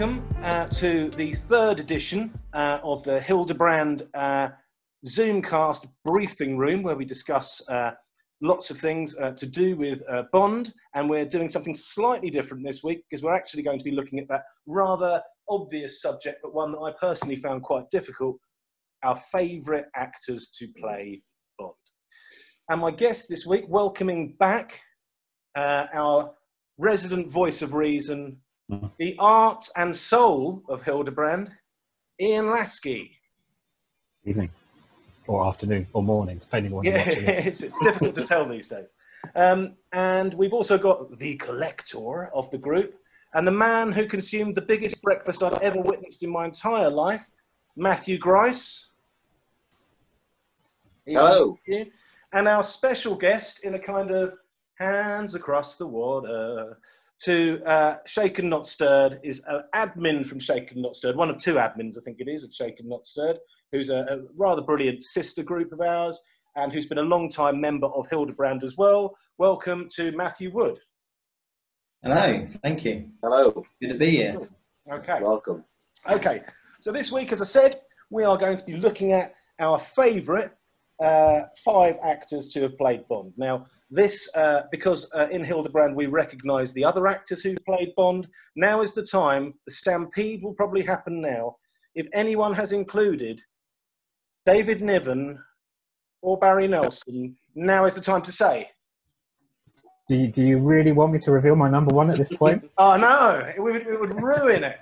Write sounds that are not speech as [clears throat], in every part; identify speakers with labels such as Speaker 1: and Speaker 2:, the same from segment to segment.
Speaker 1: welcome uh, to the third edition uh, of the Hildebrand uh, Zoomcast briefing room, where we discuss uh, lots of things uh, to do with uh, Bond. And we're doing something slightly different this week because we're actually going to be looking at that rather obvious subject, but one that I personally found quite difficult our favourite actors to play Bond. And my guest this week, welcoming back our resident voice of reason, the art and soul of Hildebrand, Ian Lasky.
Speaker 2: Evening, or afternoon, or morning, depending on when
Speaker 1: Yeah,
Speaker 2: you're watching [laughs]
Speaker 1: it's difficult to tell these days. Um, and we've also got the collector of the group and the man who consumed the biggest breakfast I've ever witnessed in my entire life, Matthew Grice.
Speaker 3: Hello.
Speaker 1: And our special guest in a kind of hands across the water to uh, Shaken Not Stirred is an admin from Shaken Not Stirred, one of two admins, I think it is, of Shaken Not Stirred, who's a, a rather brilliant sister group of ours and who's been a long time member of Hildebrand as well. Welcome to Matthew Wood.
Speaker 4: Hello, thank you.
Speaker 3: Hello.
Speaker 4: Good to be here.
Speaker 1: Okay.
Speaker 3: Welcome.
Speaker 1: Okay, so this week, as I said, we are going to be looking at our favourite uh, five actors to have played Bond. Now, this, uh, because uh, in Hildebrand we recognise the other actors who played Bond, now is the time, the stampede will probably happen now. If anyone has included David Niven or Barry Nelson, now is the time to say.
Speaker 2: Do you, do you really want me to reveal my number one at this point? [laughs]
Speaker 1: Oh no, it would, it would ruin it.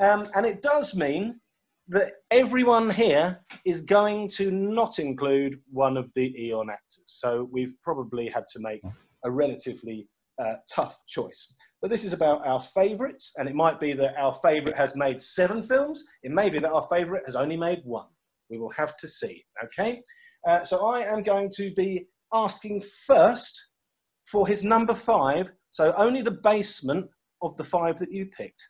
Speaker 1: Um, and it does mean that everyone here is going to not include one of the Eon actors. So we've probably had to make a relatively uh, tough choice. But this is about our favourites, and it might be that our favourite has made seven films. It may be that our favourite has only made one. We will have to see. Okay. Uh, so I am going to be asking first for his number five. So only the basement of the five that you picked.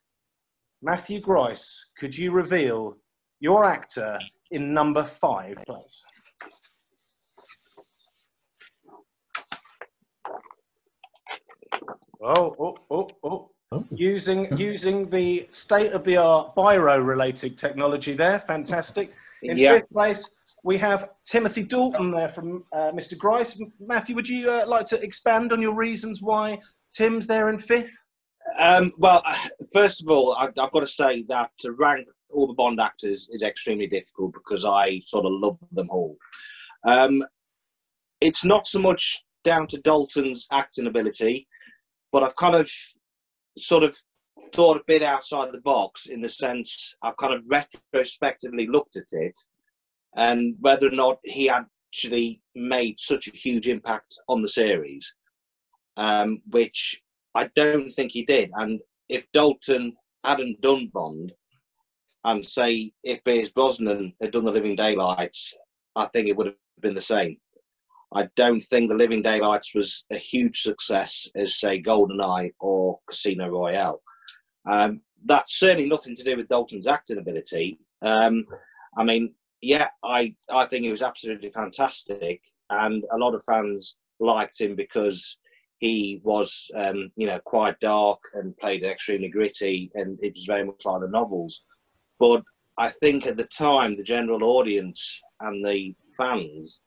Speaker 1: Matthew Grice, could you reveal your actor in number five, please? Oh, oh, oh, oh.
Speaker 2: Oh.
Speaker 1: Using, using the state of the art biro related technology there. Fantastic. In
Speaker 3: Yeah.
Speaker 1: fifth place, we have Timothy Dalton there from uh, Mr. Grice. Matthew, would you uh, like to expand on your reasons why Tim's there in fifth?
Speaker 3: Um, well, first of all, I've, I've got to say that to rank all the Bond actors is extremely difficult because I sort of love them all. Um, it's not so much down to Dalton's acting ability, but I've kind of sort of thought a bit outside the box in the sense I've kind of retrospectively looked at it and whether or not he actually made such a huge impact on the series, um, which I don't think he did. And if Dalton hadn't done Bond, and say if Pierce Brosnan had done The Living Daylights, I think it would have been the same. I don't think The Living Daylights was a huge success as say GoldenEye or Casino Royale. Um, that's certainly nothing to do with Dalton's acting ability. Um, I mean, yeah, I I think he was absolutely fantastic, and a lot of fans liked him because he was, um, you know, quite dark and played extremely gritty, and it was very much like the novels. But I think at the time, the general audience and the fans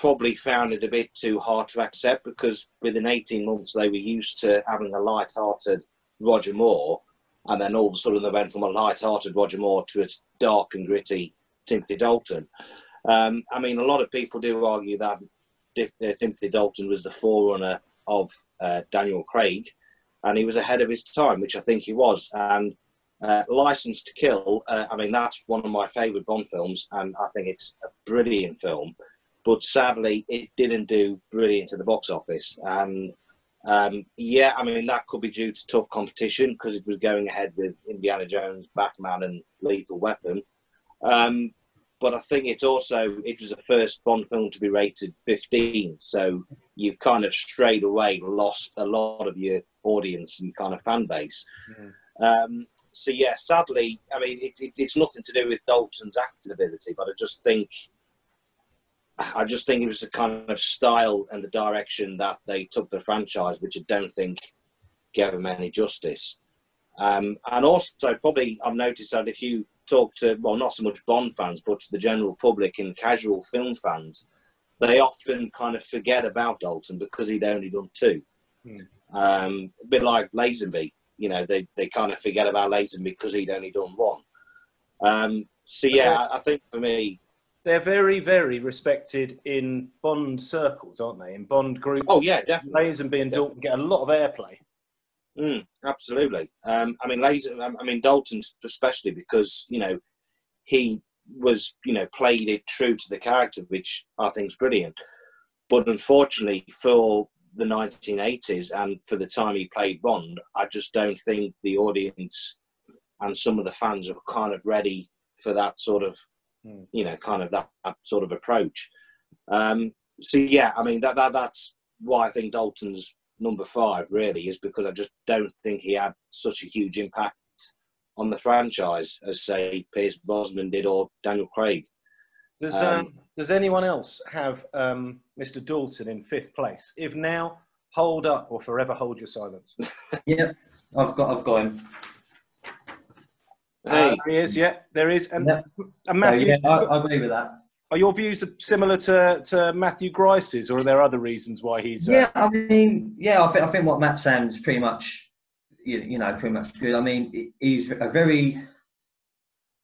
Speaker 3: probably found it a bit too hard to accept because within 18 months they were used to having a light-hearted Roger Moore, and then all of a sudden they went from a light-hearted Roger Moore to a dark and gritty Timothy Dalton. Um, I mean, a lot of people do argue that uh, Timothy Dalton was the forerunner of uh, Daniel Craig, and he was ahead of his time, which I think he was. And uh, License to Kill, uh, I mean, that's one of my favourite Bond films, and I think it's a brilliant film. But sadly, it didn't do brilliant at the box office. And um, yeah, I mean, that could be due to tough competition because it was going ahead with Indiana Jones, Batman, and Lethal Weapon. Um, but I think it's also it was the first Bond film to be rated 15, so you kind of straight away lost a lot of your audience and kind of fan base. Um, so yeah, sadly, I mean, it, it, it's nothing to do with Dalton's acting ability, but I just think, I just think it was the kind of style and the direction that they took the franchise, which I don't think gave them any justice. Um, and also, probably I've noticed that if you talk to, well, not so much Bond fans, but to the general public and casual film fans, they often kind of forget about Dalton because he'd only done two.
Speaker 1: Hmm.
Speaker 3: Um, a bit like Lazenby, you know, they, they kind of forget about Lazenby because he'd only done one. Um, so, yeah, I think for me,
Speaker 1: They're very, very respected in Bond circles, aren't they? In Bond groups.
Speaker 3: oh, yeah, definitely.
Speaker 1: Lazenby and Dalton get a lot of airplay.
Speaker 3: Mm, absolutely. Um, I mean, Laser. I mean, Dalton especially because you know he was you know played it true to the character, which I think is brilliant. But unfortunately for the 1980s and for the time he played Bond, I just don't think the audience and some of the fans are kind of ready for that sort of
Speaker 1: Mm.
Speaker 3: you know kind of that, that sort of approach. Um, so yeah, I mean that, that that's why I think Dalton's number five really is because I just don't think he had such a huge impact on the franchise as say Pierce Brosnan did or Daniel Craig.
Speaker 1: Does
Speaker 3: Um,
Speaker 1: um, Does anyone else have um, Mr. Dalton in fifth place? If now, hold up or forever hold your silence. [laughs]
Speaker 4: Yeah, I've got I've got him.
Speaker 1: Uh, he is, yeah, there is. And,
Speaker 4: Yeah.
Speaker 1: and
Speaker 4: So,
Speaker 1: Matthew,
Speaker 4: yeah, I, I agree with that.
Speaker 1: are your views similar to, to Matthew Grice's, or are there other reasons why he's? Uh,
Speaker 4: Yeah, I mean, yeah, I think I think what Matt sounds pretty much, you, you know, pretty much good. I mean, he's a very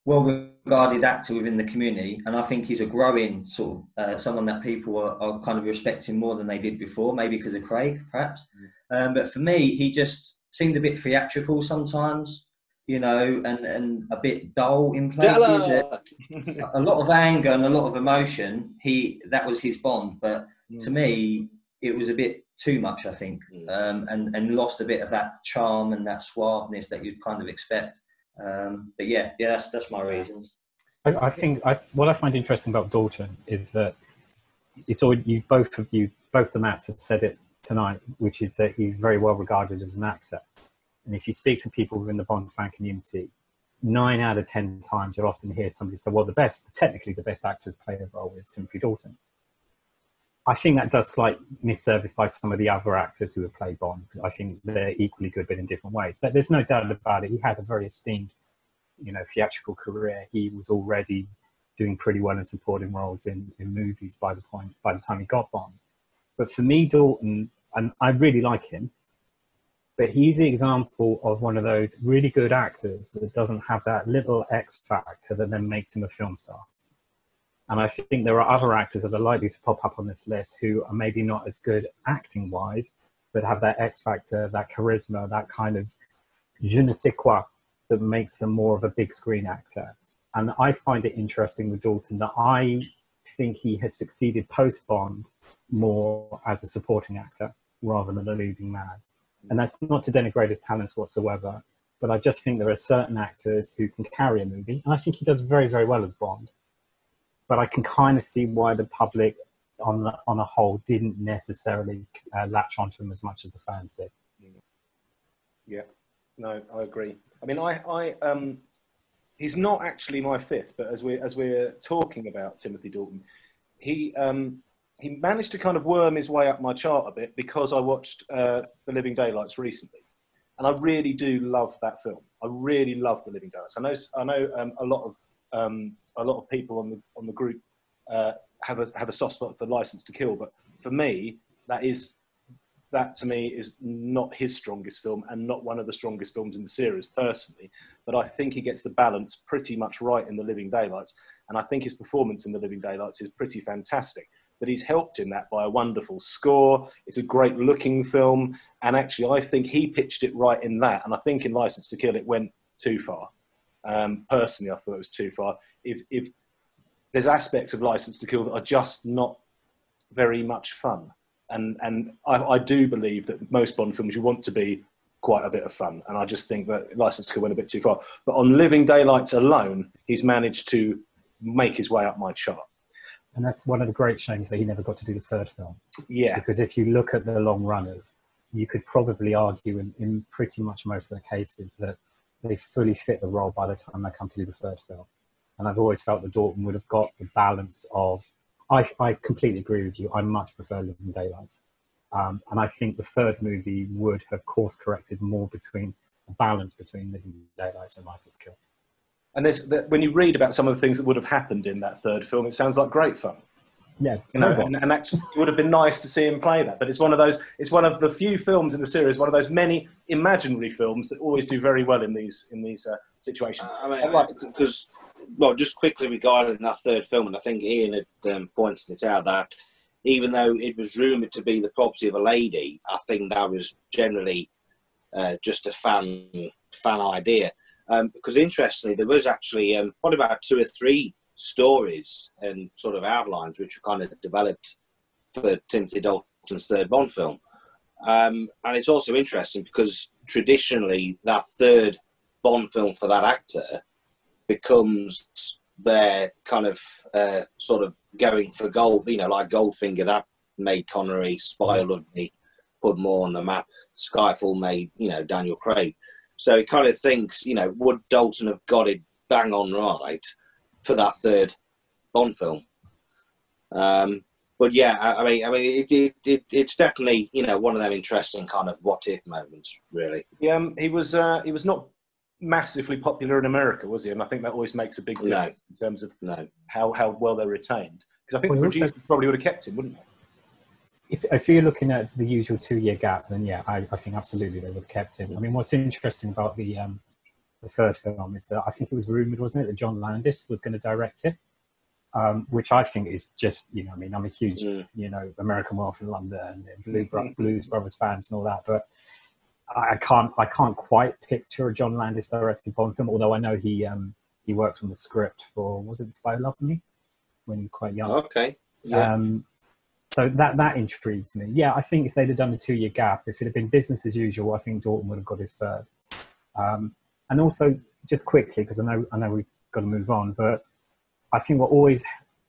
Speaker 4: well-regarded actor within the community, and I think he's a growing sort of uh, someone that people are, are kind of respecting more than they did before, maybe because of Craig, perhaps. Um, but for me, he just seemed a bit theatrical sometimes, you know, and, and a bit dull in places.
Speaker 3: Della!
Speaker 4: a lot of anger and a lot of emotion. He that was his bond, but to
Speaker 1: Mm.
Speaker 4: me, it was a bit too much. I think,
Speaker 3: Mm.
Speaker 4: um, and and lost a bit of that charm and that suaveness that you'd kind of expect. Um, but yeah, yeah, that's that's my reasons.
Speaker 2: I, I think I, what I find interesting about Dalton is that it's all you both of you, both the Mats have said it tonight, which is that he's very well regarded as an actor. And if you speak to people within the Bond fan community, nine out of ten times you'll often hear somebody say, "Well, the best, technically the best actor to play a role is Timothy Dalton." I think that does slight misservice by some of the other actors who have played Bond. I think they're equally good, but in different ways. But there's no doubt about it. He had a very esteemed, you know, theatrical career. He was already doing pretty well in supporting roles in, in movies by the point by the time he got Bond. But for me, Dalton, and I really like him, but he's the example of one of those really good actors that doesn't have that little X factor that then makes him a film star. And I think there are other actors that are likely to pop up on this list who are maybe not as good acting wise, but have that X factor, that charisma, that kind of je ne sais quoi that makes them more of a big screen actor. And I find it interesting with Dalton that I think he has succeeded post Bond more as a supporting actor rather than a leading man. And that's not to denigrate his talents whatsoever, but I just think there are certain actors who can carry a movie, and I think he does very, very well as Bond. But I can kind of see why the public, on the, on a whole, didn't necessarily uh, latch onto him as much as the fans did.
Speaker 1: Yeah, no, I agree. I mean, I, I, um, he's not actually my fifth, but as we as we're talking about Timothy Dalton, he um, he managed to kind of worm his way up my chart a bit because I watched uh, The Living Daylights recently, and I really do love that film. I really love The Living Daylights. I know I know um, a lot of um, a lot of people on the on the group uh, have a have a soft spot for License to Kill, but for me, that is that to me is not his strongest film and not one of the strongest films in the series personally. But I think he gets the balance pretty much right in The Living Daylights, and I think his performance in The Living Daylights is pretty fantastic. But he's helped in that by a wonderful score. It's a great looking film, and actually, I think he pitched it right in that. And I think in License to Kill, it went too far. Um, personally, I thought it was too far. If, if there's aspects of License to Kill that are just not very much fun, and and I, I do believe that most Bond films you want to be quite a bit of fun, and I just think that License to Kill went a bit too far. But on Living Daylights alone, he's managed to make his way up my chart.
Speaker 2: And that's one of the great shames that he never got to do the third film.
Speaker 1: Yeah,
Speaker 2: Because if you look at the long runners, you could probably argue in, in pretty much most of the cases that they fully fit the role by the time they come to do the third film. And I've always felt that Dalton would have got the balance of. I, I completely agree with you. I much prefer Living Daylights. Um, and I think the third movie would have course corrected more between a balance between living daylights and license to kill.
Speaker 1: And there's, when you read about some of the things that would have happened in that third film, it sounds like great fun.
Speaker 2: Yeah,
Speaker 1: you know, and, and, actually, it would have been nice to see him play that. But it's one of those. It's one of the few films in the series, one of those many imaginary films that always do very well in these in these uh, situations.
Speaker 3: I mean, because well, just quickly regarding that third film, and I think Ian had um, pointed it out that even though it was rumored to be the property of a lady, I think that was generally uh, just a fan fan idea. Um, because interestingly, there was actually um, probably about two or three stories and sort of outlines which were kind of developed for Timothy Dalton's third Bond film. Um, and it's also interesting because traditionally that third Bond film for that actor becomes their kind of uh, sort of going for gold, you know, like Goldfinger that made Connery, Spy Me, put Moore on the map. Skyfall made, you know, Daniel Craig. So he kind of thinks, you know, would Dalton have got it bang on right for that third Bond film? Um, but yeah, I, I, mean, I mean, it, it, it, it's definitely you know one of them interesting kind of what if moments, really.
Speaker 1: Yeah, um, he was uh, he was not massively popular in America, was he? And I think that always makes a big difference no. in terms of
Speaker 3: no.
Speaker 1: how how well they're retained. Because I think well, the producers also, probably would have kept him, wouldn't they?
Speaker 2: If, if you're looking at the usual two-year gap, then yeah, I, I think absolutely they would have kept him. I mean, what's interesting about the um, the third film is that I think it was rumored, wasn't it, that John Landis was going to direct it, um, which I think is just, you know, I mean, I'm a huge, mm. you know, American Werewolf in London and Blue Bro- Blues Brothers fans and all that, but I can't, I can't quite picture a John Landis directed Bond film, although I know he um, he worked on the script for, was it Spy Love Me, when he was quite young.
Speaker 3: Okay. Yeah. Um,
Speaker 2: so that that intrigues me. Yeah, I think if they'd have done a two year gap, if it had been business as usual, I think Dalton would have got his third. Um, and also, just quickly, because I know I know we've got to move on, but I think what always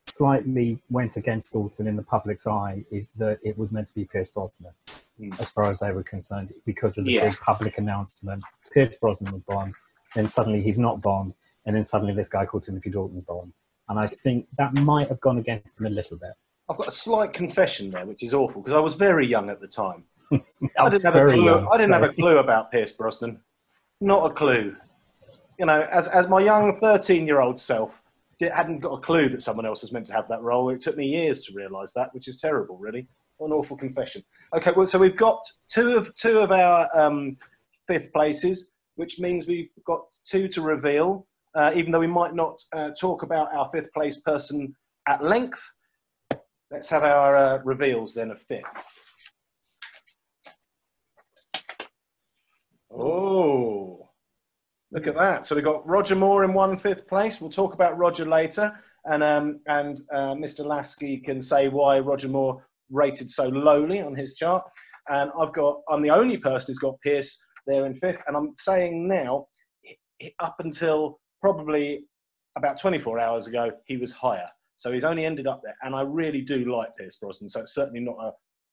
Speaker 2: slightly went against Dalton in the public's eye is that it was meant to be Pierce Brosnan, mm. as far as they were concerned, because of the yeah. big public announcement. Pierce Brosnan was Bond, then suddenly he's not Bond, and then suddenly this guy called Timothy Dalton's Bond. And I think that might have gone against him a little bit.
Speaker 1: I've got a slight confession there, which is awful, because I was very young at the time. [laughs] I didn't have a clue. Young, I didn't have a clue about Pierce Brosnan. Not a clue. You know, as, as my young 13 year old self, hadn't got a clue that someone else was meant to have that role. It took me years to realise that, which is terrible, really. An awful confession. Okay, well, so we've got two of two of our um, fifth places, which means we've got two to reveal. Uh, even though we might not uh, talk about our fifth place person at length, let's have our uh, reveals then of fifth. Oh, look at that. So we've got Roger Moore in one fifth place. We'll talk about Roger later. And, um, and uh, Mr. Lasky can say why Roger Moore rated so lowly on his chart. And I've got, I'm the only person who's got Pierce there in fifth. And I'm saying now, up until probably about 24 hours ago, he was higher. So he's only ended up there. And I really do like Pierce Brosnan. So it's certainly not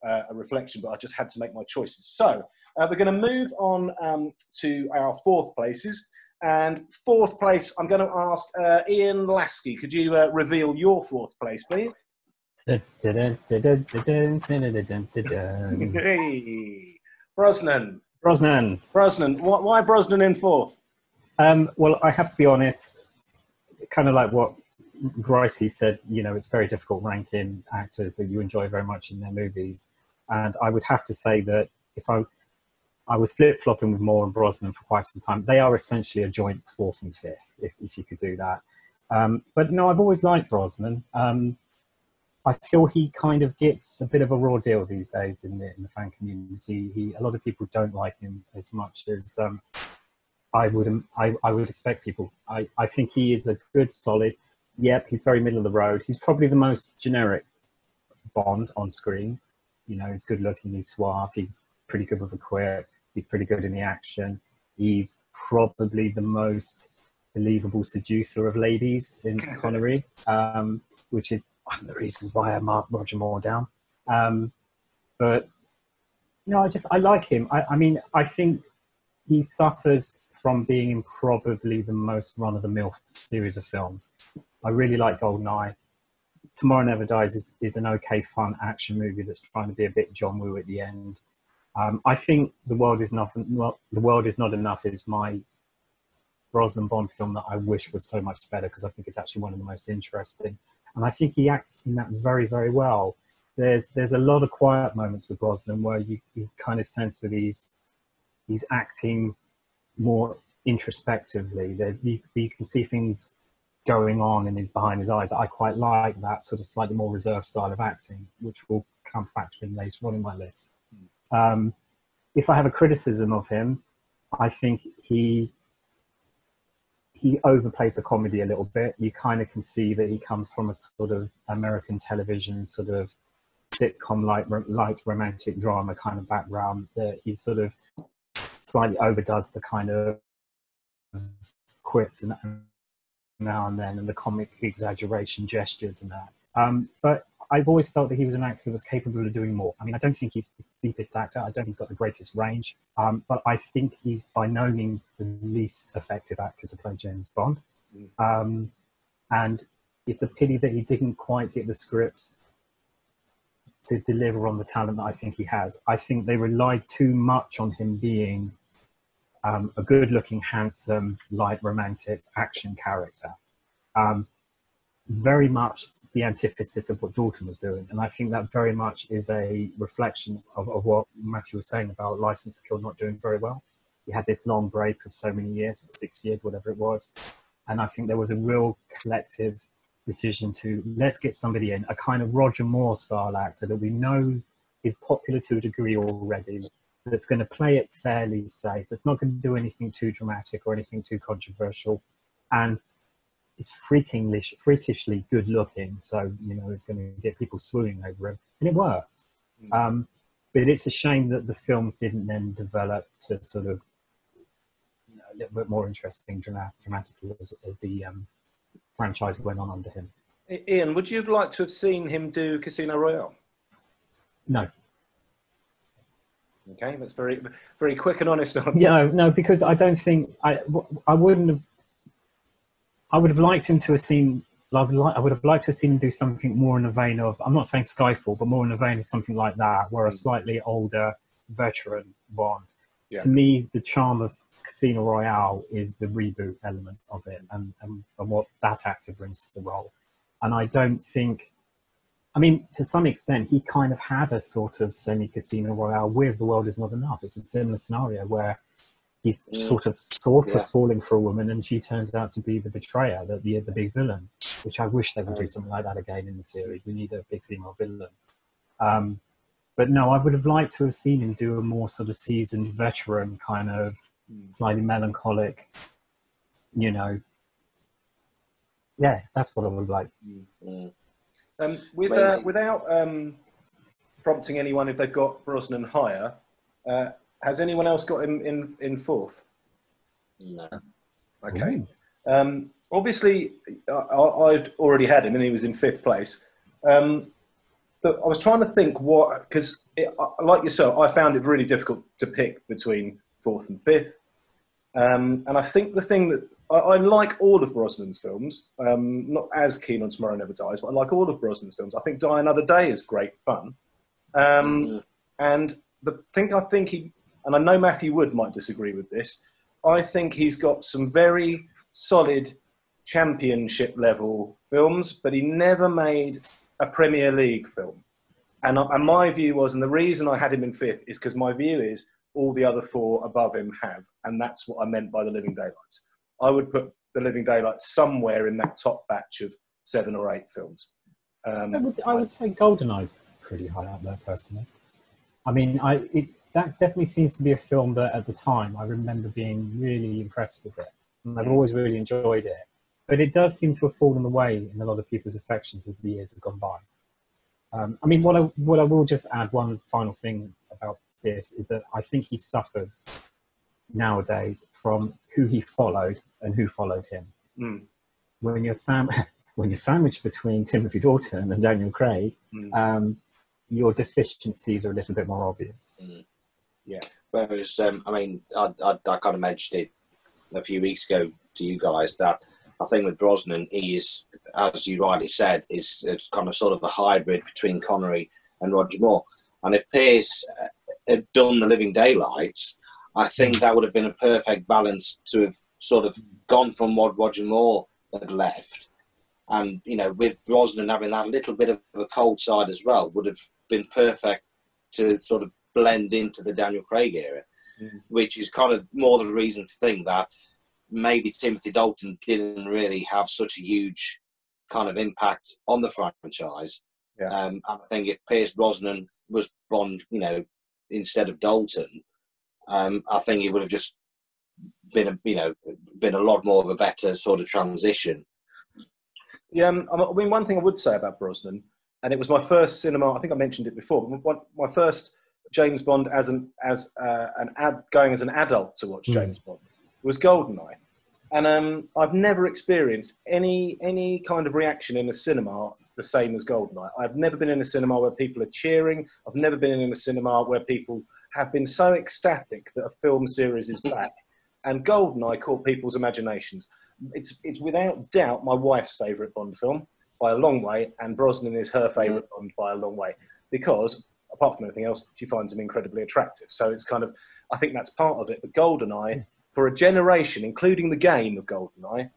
Speaker 1: a, a reflection, but I just had to make my choices. So uh, we're going to move on um, to our fourth places. And fourth place, I'm going to ask uh, Ian Lasky. Could you uh, reveal your fourth place, please? hey, Brosnan.
Speaker 2: Brosnan.
Speaker 1: Brosnan. Why Brosnan in fourth?
Speaker 2: Um, well, I have to be honest, kind of like what Gricey said, you know, it's very difficult ranking actors that you enjoy very much in their movies. And I would have to say that if I I was flip flopping with Moore and Brosnan for quite some time. They are essentially a joint fourth and fifth, if, if you could do that. Um, but no, I've always liked Brosnan. Um, I feel he kind of gets a bit of a raw deal these days in the, in the fan community. He, a lot of people don't like him as much as um, I would I, I would expect people. I, I think he is a good, solid. Yep, he's very middle of the road. He's probably the most generic Bond on screen. You know, he's good looking, he's suave, he's pretty good with a quip. He's pretty good in the action. He's probably the most believable seducer of ladies since [laughs] Connery, um, which is one of the reasons why I mark Roger Moore down. Um, but no, I just I like him. I, I mean, I think he suffers from being in probably the most run-of-the-mill series of films. I really like Goldeneye. Tomorrow Never Dies is, is an okay, fun action movie that's trying to be a bit John Woo at the end. Um, I think the world is not well, the world is not enough is my Brosnan Bond film that I wish was so much better because I think it's actually one of the most interesting, and I think he acts in that very very well. There's there's a lot of quiet moments with Brosnan where you, you kind of sense that he's he's acting more introspectively. There's you, you can see things going on in his behind his eyes. I quite like that sort of slightly more reserved style of acting, which will come factor in later on in my list. Um, if I have a criticism of him, I think he he overplays the comedy a little bit. You kind of can see that he comes from a sort of American television sort of sitcom light light romantic drama kind of background that he sort of slightly overdoes the kind of quips and now and then and the comic exaggeration gestures and that. Um, but I've always felt that he was an actor that was capable of doing more. I mean, I don't think he's the deepest actor. I don't think he's got the greatest range. Um, but I think he's by no means the least effective actor to play James Bond. Mm. Um, and it's a pity that he didn't quite get the scripts to deliver on the talent that I think he has. I think they relied too much on him being um, a good-looking, handsome, light, romantic action character. Um, very much the antithesis of what Dalton was doing, and I think that very much is a reflection of, of what Matthew was saying about License to Kill not doing very well. He had this long break of so many years, six years, whatever it was, and I think there was a real collective decision to let's get somebody in, a kind of Roger Moore style actor that we know is popular to a degree already, that's going to play it fairly safe, that's not going to do anything too dramatic or anything too controversial, and it's freakingly, freakishly good looking. So you know, it's going to get people swooning over him, and it worked. Mm. Um, but it's a shame that the films didn't then develop to sort of you know, a little bit more interesting dramatic, dramatically as, as the um, franchise went on under him.
Speaker 1: Ian, would you have liked to have seen him do Casino Royale?
Speaker 2: No.
Speaker 1: Okay, that's very very quick and honest answer.
Speaker 2: No, no, because I don't think I I wouldn't have. I would have liked him to have seen. I would have liked to have seen him do something more in the vein of. I'm not saying Skyfall, but more in the vein of something like that, where a mm. slightly older veteran Bond. Yeah. To me, the charm of Casino Royale is the reboot element of it, and, and, and what that actor brings to the role. And I don't think I mean, to some extent, he kind of had a sort of semi casino royale with The World Is Not Enough. It's a similar scenario where he's mm. sort of sort yeah. of falling for a woman and she turns out to be the betrayer, the, the, the big villain, which I wish they would do something like that again in the series. We need a big female villain. Um, but no, I would have liked to have seen him do a more sort of seasoned veteran kind of mm. slightly melancholic, you know. Yeah, that's what I would like.
Speaker 1: Mm. Um, with, uh, without um, prompting anyone if they've got Brosnan higher, uh, has anyone else got him in, in fourth?
Speaker 3: No.
Speaker 1: Okay. Um, obviously, I, would already had him and he was in fifth place. Um, but I was trying to think what, because like yourself, I found it really difficult to pick between fourth and fifth. Um, and I think the thing that I, I like all of Brosnan's films. Um, not as keen on Tomorrow Never Dies, but I like all of Brosnan's films. I think Die Another Day is great fun. Um, mm-hmm. And the thing I think he, and I know Matthew Wood might disagree with this, I think he's got some very solid championship level films, but he never made a Premier League film. And, and my view was, and the reason I had him in fifth is because my view is all the other four above him have. And that's what I meant by The Living Daylights. I would put The Living Daylights somewhere in that top batch of seven or eight films.
Speaker 2: Um, I, would, I would say GoldenEye's pretty high up there, personally. I mean, I it's, that definitely seems to be a film that at the time I remember being really impressed with it. And I've always really enjoyed it. But it does seem to have fallen away in a lot of people's affections as the years have gone by. Um, I mean, what I, what I will just add one final thing about this is that I think he suffers nowadays from who he followed and who followed him. Mm. When you're sam- [laughs] when you're sandwiched between Timothy Dalton and Daniel Craig, mm. um, your deficiencies are a little bit more obvious.
Speaker 3: Mm. Yeah. Whereas, um, I mean, I, I, I, kind of mentioned it a few weeks ago to you guys that I think with Brosnan, he is, as you rightly said, is it's kind of sort of a hybrid between Connery and Roger Moore, and if appears uh, had done the Living Daylights, I think that would have been a perfect balance to have sort of gone from what Roger Moore had left, and you know, with Brosnan having that little bit of a cold side as well, would have been perfect to sort of blend into the Daniel Craig era,
Speaker 1: Mm.
Speaker 3: which is kind of more the reason to think that maybe Timothy Dalton didn't really have such a huge kind of impact on the franchise.
Speaker 1: Yeah.
Speaker 3: Um, and I think if Pierce Brosnan was Bond, you know, instead of Dalton, um, I think it would have just been a you know been a lot more of a better sort of transition.
Speaker 1: Yeah, um, I mean, one thing I would say about Brosnan, and it was my first cinema. I think I mentioned it before. But my first James Bond as an as uh, an ad going as an adult to watch
Speaker 2: Mm.
Speaker 1: James Bond was Goldeneye, and um, I've never experienced any any kind of reaction in a cinema the same as Goldeneye. I've never been in a cinema where people are cheering. I've never been in a cinema where people have been so ecstatic that a film series is back. [laughs] and Goldeneye caught people's imaginations. It's it's without doubt my wife's favourite Bond film by a long way, and Brosnan is her favourite Bond by a long way because apart from anything else, she finds him incredibly attractive. So it's kind of I think that's part of it. But Goldeneye, for a generation, including the game of Goldeneye,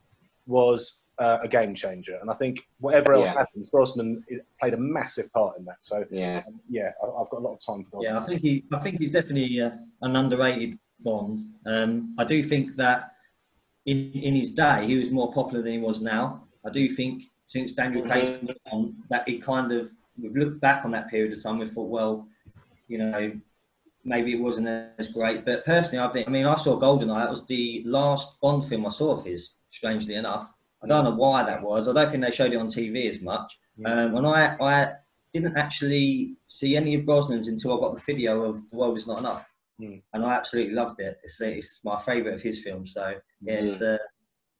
Speaker 1: was uh, a game changer. And I think whatever else
Speaker 3: Yeah.
Speaker 1: happens, Brosnan played a massive part in that. So
Speaker 3: Yeah,
Speaker 1: um, yeah, I, I've got a lot of time for Goldeneye.
Speaker 4: Yeah, I think he, I think he's definitely uh, an underrated Bond. Um, I do think that in in his day he was more popular than he was now. I do think since Daniel come on, that he kind of we've looked back on that period of time. We thought, well, you know, maybe it wasn't as great. But personally, I think, I mean, I saw Goldeneye. That was the last Bond film I saw of his. Strangely enough, I don't know why that was. I don't think they showed it on TV as much. Um, and I, I didn't actually see any of Brosnan's until I got the video of The World Is Not Enough,
Speaker 1: Mm.
Speaker 4: and I absolutely loved it. It's, it's my favourite of his films. So yes, uh,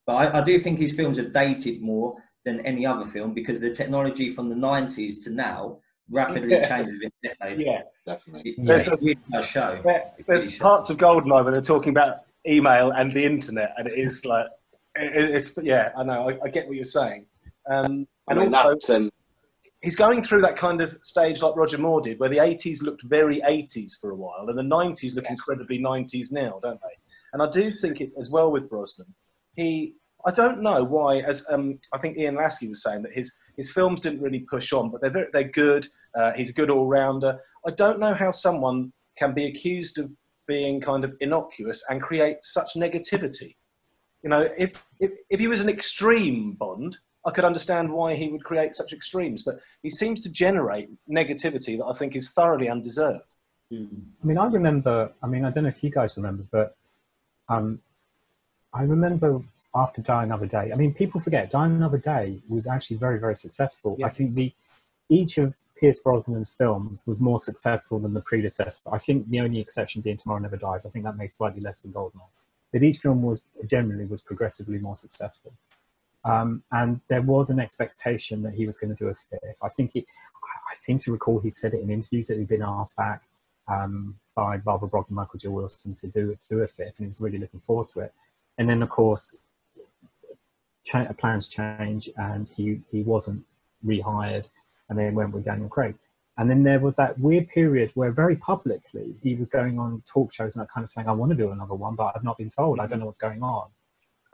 Speaker 4: but I, I do think his films are dated more than any other film because the technology from the '90s to now rapidly
Speaker 1: Yeah.
Speaker 4: changes in a decade.
Speaker 1: yeah.
Speaker 3: definitely.
Speaker 4: It,
Speaker 2: Yes.
Speaker 4: it really does show.
Speaker 1: There- there's parts of Goldeneye where they're talking about email and the internet, and it is like, it, it's yeah, I know, I, I get what you're saying. Um,
Speaker 3: I
Speaker 1: and
Speaker 3: mean,
Speaker 1: also,
Speaker 3: that's um,
Speaker 1: he's going through that kind of stage like Roger Moore did, where the 80s looked very 80s for a while, and the 90s look incredibly 90s now, don't they? And I do think it as well with Brosnan. He, I don't know why, as um, I think Ian Lasky was saying, that his his films didn't really push on, but they're very, they're good. Uh, he's a good all rounder. I don't know how someone can be accused of being kind of innocuous and create such negativity. You know, if, if, if he was an extreme Bond, I could understand why he would create such extremes, but he seems to generate negativity that I think is thoroughly undeserved.
Speaker 2: I mean, I remember. I mean, I don't know if you guys remember, but um, I remember after Die Another Day. I mean, people forget Die Another Day was actually very, very successful.
Speaker 1: Yeah.
Speaker 2: I think the each of Pierce Brosnan's films was more successful than the predecessor. I think the only exception being Tomorrow Never Dies. I think that made slightly less than Goldeneye, but each film was generally was progressively more successful. Um, and there was an expectation that he was going to do a fifth. I think he, I- I seem to recall he said it in interviews that he'd been asked back um, by Barbara Brock and Michael G. Wilson to do to do a fifth, and he was really looking forward to it. And then, of course, cha- plans change, and he he wasn't rehired, and then went with Daniel Craig. And then there was that weird period where, very publicly, he was going on talk shows and that kind of saying, "I want to do another one, but I've not been told. I don't know what's going on."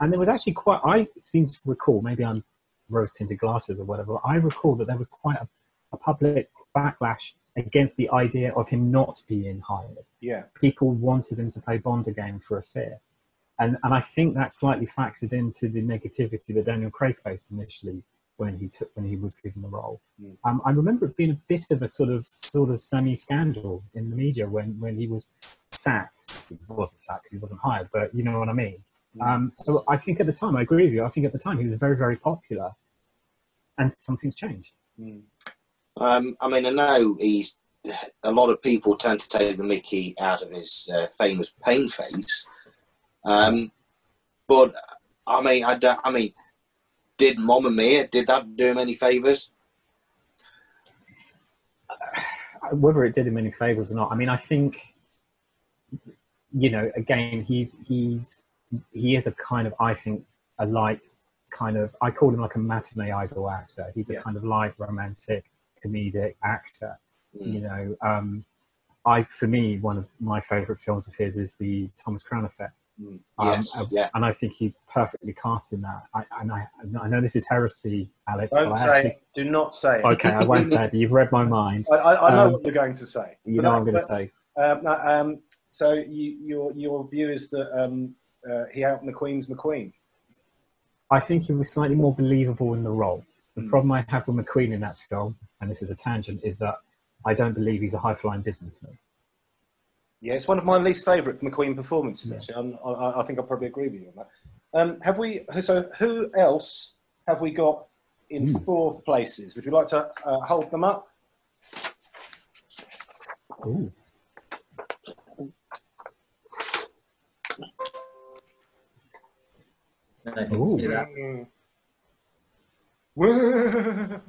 Speaker 2: And there was actually quite. I seem to recall, maybe I'm rose tinted glasses or whatever. I recall that there was quite a, a public backlash against the idea of him not being hired
Speaker 1: Yeah.
Speaker 2: people wanted him to play Bond again for a fifth. And, and I think that slightly factored into the negativity that Daniel Craig faced initially when he took when he was given the role.
Speaker 1: Mm.
Speaker 2: Um, I remember it being a bit of a sort of sort of semi scandal in the media when, when he was sacked. He wasn't sacked; he wasn't hired, but you know what I mean.
Speaker 1: Mm.
Speaker 2: Um, so I think at the time, I agree with you. I think at the time he was very very popular, and something's changed.
Speaker 1: Mm.
Speaker 3: Um, I mean, I know he's. A lot of people tend to take the Mickey out of his uh, famous pain face, um, but I mean, I, I mean, did Mamma Mia did that do him any favors?
Speaker 2: whether it did him any favors or not. I mean, I think, you know, again, he's he's he is a kind of I think a light kind of I call him like a matinee idol actor. He's a
Speaker 1: Yeah.
Speaker 2: kind of light romantic comedic actor.
Speaker 3: Mm.
Speaker 2: You know, um, I, for me, one of my favourite films of his is the Thomas Crown Effect.
Speaker 3: Mm.
Speaker 2: Um,
Speaker 3: Yes, yeah.
Speaker 2: and I think he's perfectly cast in that. I, and I, I know this is heresy, Alex,
Speaker 1: Don't say
Speaker 2: actually.
Speaker 1: Do not say it.
Speaker 2: okay, I won't say it. You've read my mind.
Speaker 1: I, I, I know
Speaker 2: Um,
Speaker 1: what you're going to say.
Speaker 2: You know what I'm going to say.
Speaker 1: Um, um, so you, your your view is that um, uh, he out McQueen's McQueen.
Speaker 2: I think he was slightly more believable in the role. The
Speaker 1: Mm.
Speaker 2: problem I have with McQueen in that film, and this is a tangent, is that I don't believe he's a high flying businessman.
Speaker 1: Yeah, it's one of my least favourite McQueen performances.
Speaker 2: Yeah.
Speaker 1: Actually, I'm, I, I think I'll probably agree with you on that. Um, have we? So, who else have we got in
Speaker 2: Hmm.
Speaker 1: fourth places? Would you like to uh, hold them up?
Speaker 2: Ooh. Ooh.
Speaker 4: see that.
Speaker 1: Mm. Woo.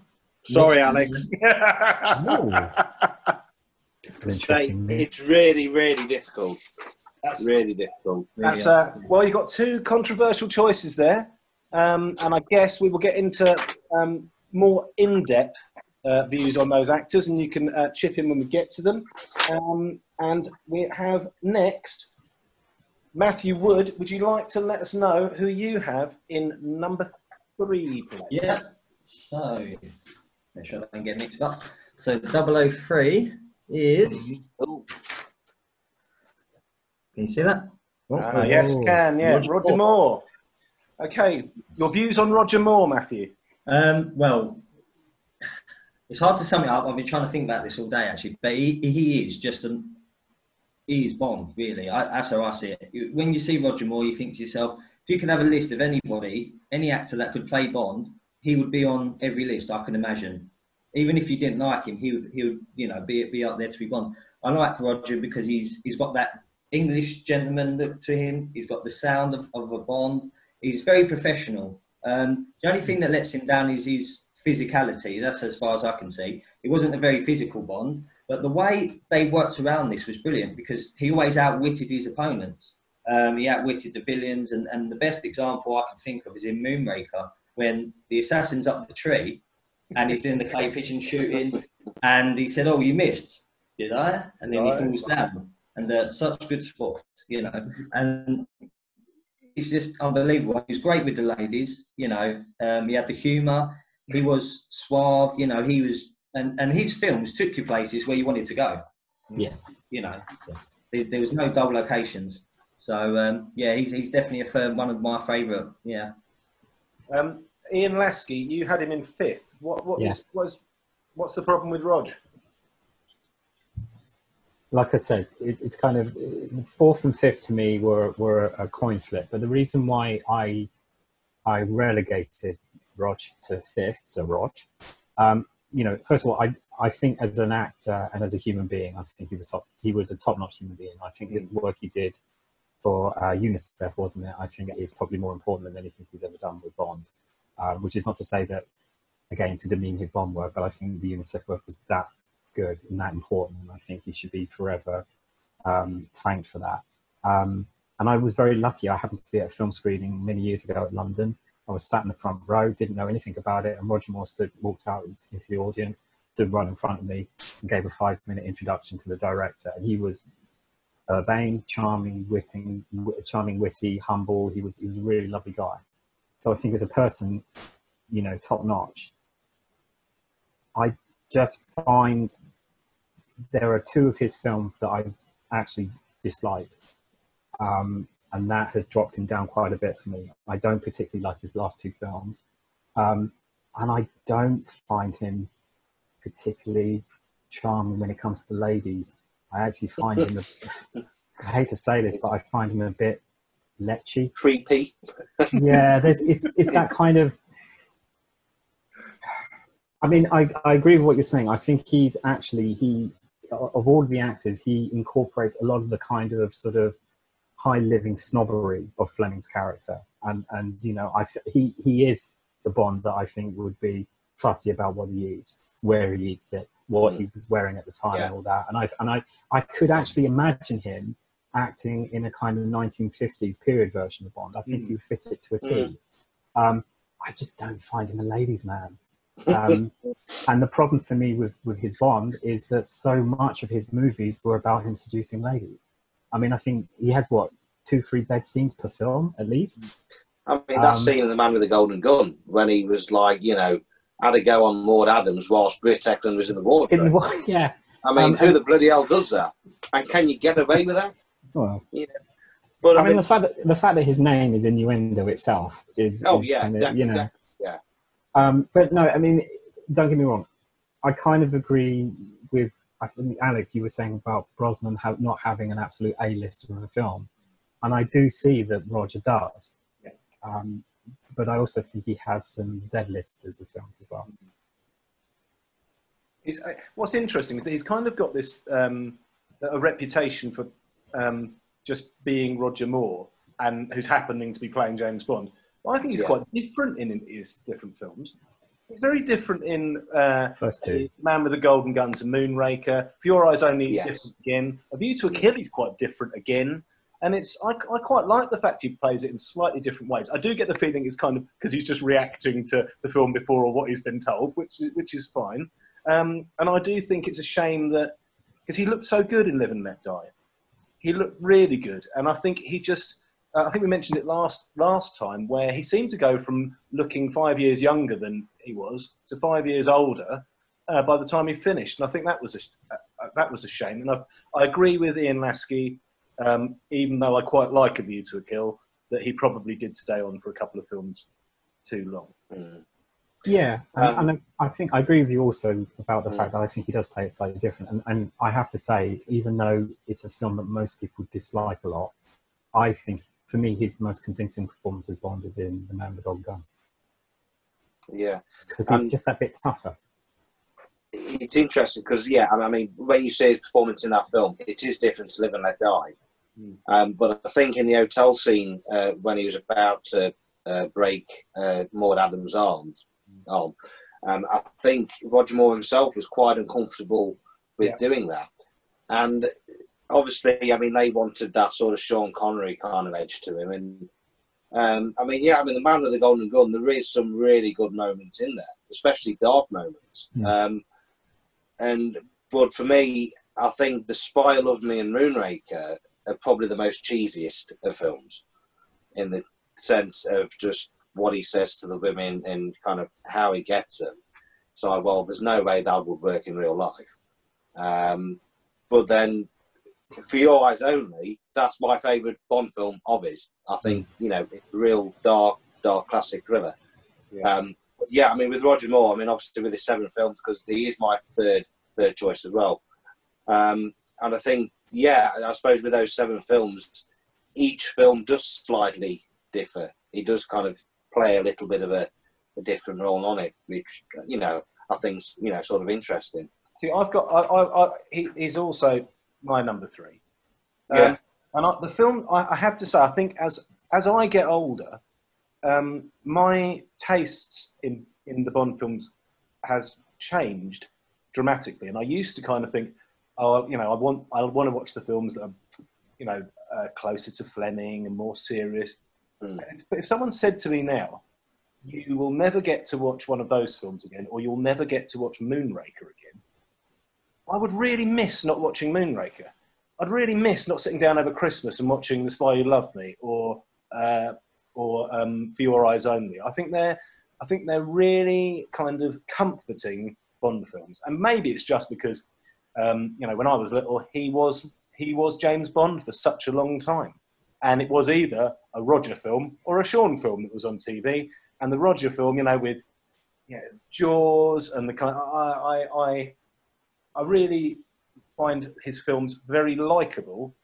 Speaker 3: Sorry, Alex.
Speaker 2: Ooh. It's an interesting
Speaker 3: it's really, really difficult.
Speaker 1: That's,
Speaker 3: Really difficult.
Speaker 4: Really
Speaker 1: that's uh, well, you've got two controversial choices there, um, and I guess we will get into um, more in-depth uh, views on those actors, and you can uh, chip in when we get to them. Um, and we have next Matthew Wood. Would you like to let us know who you have in number three? Place?
Speaker 4: Yeah. So, make sure I don't get mixed up. So, 003 is.
Speaker 3: Oh,
Speaker 4: Can you see that? Oh,
Speaker 1: Ah, yes, can yeah,
Speaker 4: Roger
Speaker 1: Roger, Moore. Okay, your views on Roger Moore, Matthew?
Speaker 4: Um, well, it's hard to sum it up. I've been trying to think about this all day, actually. But he, he is just an he is Bond, really. I, that's how I see it. When you see Roger Moore, you think to yourself, if you could have a list of anybody, any actor that could play Bond, he would be on every list. I can imagine. Even if you didn't like him, he would he would you know be be up there to be Bond. I like Roger because he's he's got that English gentleman look to him. He's got the sound of, of a Bond. He's very professional. Um, the only thing that lets him down is his physicality. That's as far as I can see. It wasn't a very physical Bond, but the way they worked around this was brilliant because he always outwitted his opponents. Um, he outwitted the villains, and, and the best example I can think of is in Moonraker when the assassin's up the tree and he's doing the clay pigeon shooting, and he said, "Oh, you missed, did I?" And then
Speaker 1: Right.
Speaker 4: he falls down, and uh, such good sport, you know. And it's just unbelievable. He was great with the ladies, you know. Um, he had the humour. He was suave, you know. He was, and, and his films took you places where you wanted to go.
Speaker 2: Yes.
Speaker 4: You know, there, there was no dull locations. So um, yeah, he's he's definitely a firm, one of my favourite. Yeah.
Speaker 1: Um, Ian Lasky, you had him in fifth. What what
Speaker 2: Yeah.
Speaker 1: is- what's what's the problem with Rod?
Speaker 2: like I said, it, it's kind of fourth and fifth to me were, were a coin flip. But the reason why I I relegated Rod to fifth, so Rod, um, you know, first of all, I I think as an actor and as a human being, I think he was top. He was a top-notch human being. I think the work he did for uh, UNICEF, wasn't it? I think it's probably more important than anything he's ever done with Bond. Um, which is not to say that, again, to demean his Bond work, but I think the UNICEF work was that good and that important. And I think he should be forever um, thanked for that. Um, and I was very lucky. I happened to be at a film screening many years ago at London. I was sat in the front row, didn't know anything about it, and Roger Moore stood, walked out into the audience, stood right in front of me, and gave a five-minute introduction to the director. And he was urbane, charming, witty, charming, witty, humble. He was he was a really lovely guy. So I think as a person, you know, top notch. I just find there are two of his films that I actually dislike, um, and that has dropped him down quite a bit for me. I don't particularly like his last two films, um, and I don't find him particularly charming when it comes to the ladies. I actually find him. A, [laughs] I hate to say this, but I find him a bit lechy
Speaker 3: creepy. [laughs]
Speaker 2: yeah, there's it's it's that kind of. I mean, I, I agree with what you're saying. I think he's actually he of all the actors, he incorporates a lot of the kind of sort of high living snobbery of Fleming's character, and and you know, I he he is the Bond that I think would be fussy about what he eats, where he eats it, what
Speaker 3: Mm.
Speaker 2: he was wearing at the time,
Speaker 3: Yes.
Speaker 2: and all that. And I and I I could actually imagine him acting in a kind of 1950s period version of Bond. I think
Speaker 1: Mm.
Speaker 2: would fit it to a T. Um, I just don't find him a ladies' man. [laughs] Um, and the problem for me with, with his Bond is that so much of his movies were about him seducing ladies. I mean, I think he had what two, three bed scenes per film at least.
Speaker 3: I mean, that
Speaker 2: Um,
Speaker 3: scene in The Man with the Golden Gun when he was like, you know, had a go on Maud Adams whilst Britt Ekland was in the wardrobe.
Speaker 2: In? [laughs] Yeah.
Speaker 3: I mean,
Speaker 2: um,
Speaker 3: who the bloody hell does that? And can you get away with that?
Speaker 2: Well,
Speaker 3: But
Speaker 2: I mean, the fact that the fact that his name is innuendo itself is,
Speaker 3: Oh,
Speaker 2: is
Speaker 3: yeah,
Speaker 2: kind of,
Speaker 3: definitely,
Speaker 2: you know.
Speaker 3: definitely, yeah.
Speaker 2: Um, but no, I mean, don't get me wrong. I kind of agree with I think Alex. You were saying about Brosnan ha- not having an absolute A-lister of a film, and I do see that Roger does.
Speaker 1: Yeah.
Speaker 2: Um, but I also think he has some Z-listers of films as well.
Speaker 1: Uh, what's interesting is that he's kind of got this um, a reputation for um, just being Roger Moore and who's happening to be playing James Bond. Well, I think he's
Speaker 3: Yeah.
Speaker 1: quite different in, in his different films. He's very different in uh,
Speaker 2: First two.
Speaker 1: Man with the Golden Gun to Moonraker. For Your Eyes Only,
Speaker 3: Yes.
Speaker 1: different again. A View to a Kill, he's quite different again. And it's I, I quite like the fact he plays it in slightly different ways. I do get the feeling it's kind of because he's just reacting to the film before or what he's been told, which is, which is fine. Um, and I do think it's a shame that because he looked so good in Live and Let Die, he looked really good, and I think he just. Uh, I think we mentioned it last last time, where he seemed to go from looking five years younger than he was to five years older uh, by the time he finished, and I think that was a uh, that was a shame. And I, I agree with Ian Lasky, um, even though I quite like A View to a Kill, that he probably did stay on for a couple of films too long.
Speaker 3: Mm.
Speaker 2: Yeah,
Speaker 3: Um,
Speaker 2: and, and I think I agree with you also about the
Speaker 3: Mm.
Speaker 2: fact that I think he does play it slightly different. And, and I have to say, even though it's a film that most people dislike a lot, I think for me his most convincing performance as Bond is in The Man with the Golden Gun
Speaker 3: Yeah.
Speaker 2: because he's
Speaker 3: Um,
Speaker 2: just that bit tougher.
Speaker 3: It's interesting because, yeah, I mean, when you see his performance in that film, it is different to Live and Let Die.
Speaker 1: Mm.
Speaker 3: Um, but I think in the hotel scene, uh, when he was about to uh, break uh, Maud Adams' arms, arm, um, I think Roger Moore himself was quite uncomfortable with
Speaker 1: Yeah.
Speaker 3: doing that. And obviously, I mean, they wanted that sort of Sean Connery kind of edge to him. And um, I mean, yeah, I mean, the man with the golden gun, there is some really good moments in there, especially dark moments. Um, and but for me, I think The Spy Loved Me and Moonraker are probably the most cheesiest of films in the sense of just what he says to the women and kind of how he gets them. So, well, there's no way that would work in real life. Um, but then, for your eyes only, that's my favourite Bond film of his. I think you know, real dark, dark classic thriller.
Speaker 1: Yeah.
Speaker 3: Um, yeah, I mean, with Roger Moore, I mean, obviously with his seven films, because he is my third third choice as well. Um, and I think, yeah, I suppose with those seven films, each film does slightly differ. He does kind of play a little bit of a, a different role on it, which you know I think's you know sort of interesting.
Speaker 1: See, I've got. I, I, I, he, he's also my number three. Um,
Speaker 3: Yeah.
Speaker 1: And I, the film, I, I have to say, I think as as I get older, um, my tastes in in the Bond films has changed dramatically. And I used to kind of think, oh, you know, I want I want to watch the films that are, you know, uh, closer to Fleming and more serious.
Speaker 3: Mm.
Speaker 1: But if someone said to me now, you will never get to watch one of those films again, or you'll never get to watch Moonraker again, I would really miss not watching Moonraker. I'd really miss not sitting down over Christmas and watching The Spy Who Loved Me or uh, or um, For Your Eyes Only. I think they're I think they're really kind of comforting Bond films, and maybe it's just because um, you know when I was little, he was he was James Bond for such a long time, and it was either a Roger film or a Sean film that was on TV, and the Roger film, you know, with you know, Jaws and the kind. I I I, I really find his films very likable.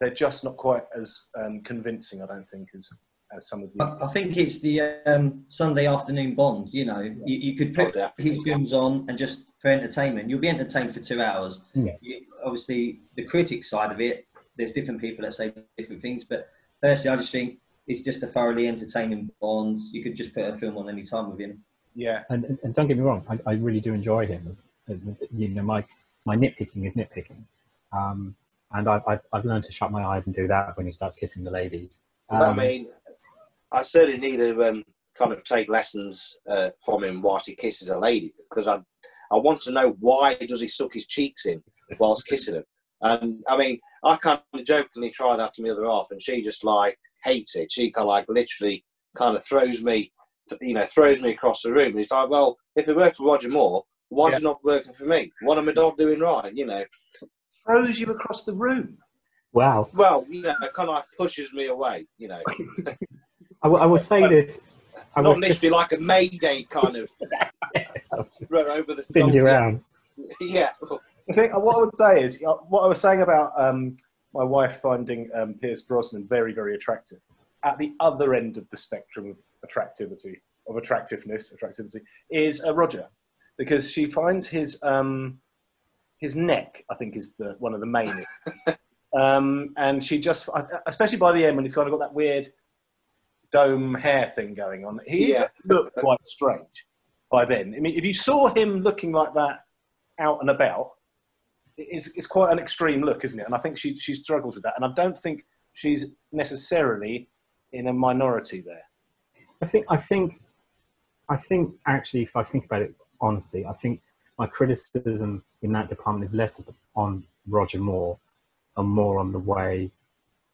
Speaker 1: They're just not quite as um, convincing, I don't think, as as some of the.
Speaker 4: I I think it's the um, Sunday afternoon Bond. You know, you, you could
Speaker 3: Oh,
Speaker 4: put
Speaker 3: definitely.
Speaker 4: his films on and just for entertainment. You'll be entertained for two hours.
Speaker 2: Yeah.
Speaker 4: You, obviously, the critic side of it, there's different people that say different things. But personally, I just think it's just a thoroughly entertaining Bond. You could just put a film on any time with him.
Speaker 1: yeah,
Speaker 2: And, and, and don't get me wrong, I, I really do enjoy him. As, as, you know, my my nitpicking is nitpicking, um, and I've, I've I've learned to shut my eyes and do that when he starts kissing the ladies.
Speaker 3: I
Speaker 2: Um,
Speaker 3: mean, I certainly need to um, kind of take lessons uh, from him whilst he kisses a lady because I I want to know why does he suck his cheeks in whilst kissing them. And I mean, I kind of jokingly try that to my other half, and she just like hates it. She kind of like literally kind of throws me, you know, throws me across the room. And it's like, well, if it worked for Roger Moore, why is it not working for me? What am I not doing right? You know.
Speaker 1: Throws you across the room.
Speaker 2: Wow.
Speaker 3: Well, you know, kind of like pushes me away. You know, [laughs]
Speaker 2: I, will- I will say this. I
Speaker 3: not literally
Speaker 2: just,
Speaker 3: like a Mayday kind of [laughs]
Speaker 2: Yes, I just [laughs]
Speaker 3: over the
Speaker 2: spins you around.
Speaker 3: Yeah.
Speaker 1: I think what I would say is uh, what I was saying about um, my wife finding um, Pierce Brosnan very, very attractive. At the other end of the spectrum of attractivity, of attractiveness, attractivity, is uh, Roger, because she finds his um, his neck. I think is the one of the main. [laughs] um, and she just, especially by the end when he's kind of got that weird dome hair thing going on, he
Speaker 3: Yeah.
Speaker 1: looked quite strange by then. I mean, if you saw him looking like that out and about, it's, it's quite an extreme look, isn't it? And I think she, she struggles with that. And I don't think she's necessarily in a minority there.
Speaker 2: I think I think I think actually if I think about it honestly, I think my criticism in that department is less on Roger Moore and more on the way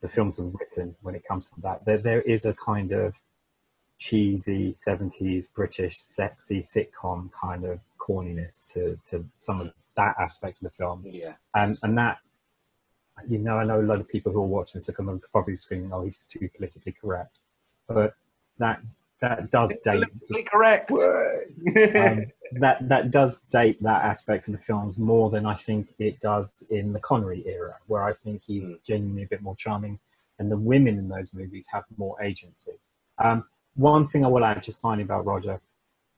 Speaker 2: the films are written when it comes to that. There there is a kind of cheesy 70s British sexy sitcom kind of corniness to, to some of that aspect of the film.
Speaker 3: Yeah.
Speaker 2: And and that you know, I know a lot of people who are watching this are going to probably screaming, "Oh, he's too politically correct," but that that does date
Speaker 1: Politically correct. [laughs]
Speaker 2: um, that that does date that aspect of the films more than I think it does in the Connery era, where I think he's
Speaker 3: Mm.
Speaker 2: genuinely a bit more charming, and the women in those movies have more agency. Um, one thing I will add, just finally about Roger,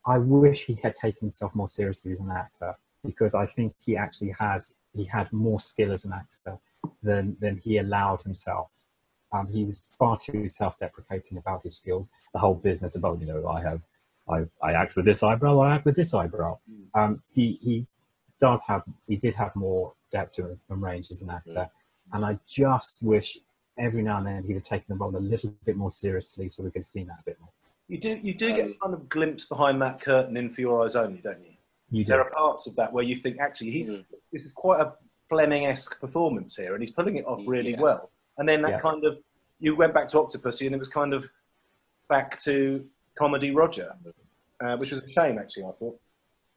Speaker 2: I wish he had taken himself more seriously as an actor because I think he actually has he had more skill as an actor than than he allowed himself. Um, he was far too self-deprecating about his skills. The whole business about you know I have I, I act with this eyebrow, I act with this eyebrow. Um, he, he does have, he did have more depth and range as an actor. And I just wish every now and then he'd have taken the role a little bit more seriously so we could have seen that a bit more.
Speaker 1: You do, you do get a kind of glimpse behind that curtain in For Your Eyes Only, don't you?
Speaker 2: You
Speaker 1: There are parts of that where you think, actually, he's
Speaker 3: Mm.
Speaker 1: this is quite a Fleming-esque performance here, and he's pulling it off really
Speaker 3: Yeah.
Speaker 1: well. And then that
Speaker 2: Yeah.
Speaker 1: kind of, you went back to Octopussy, and it was kind of back to comedy Roger, uh, which was a shame, actually. I thought.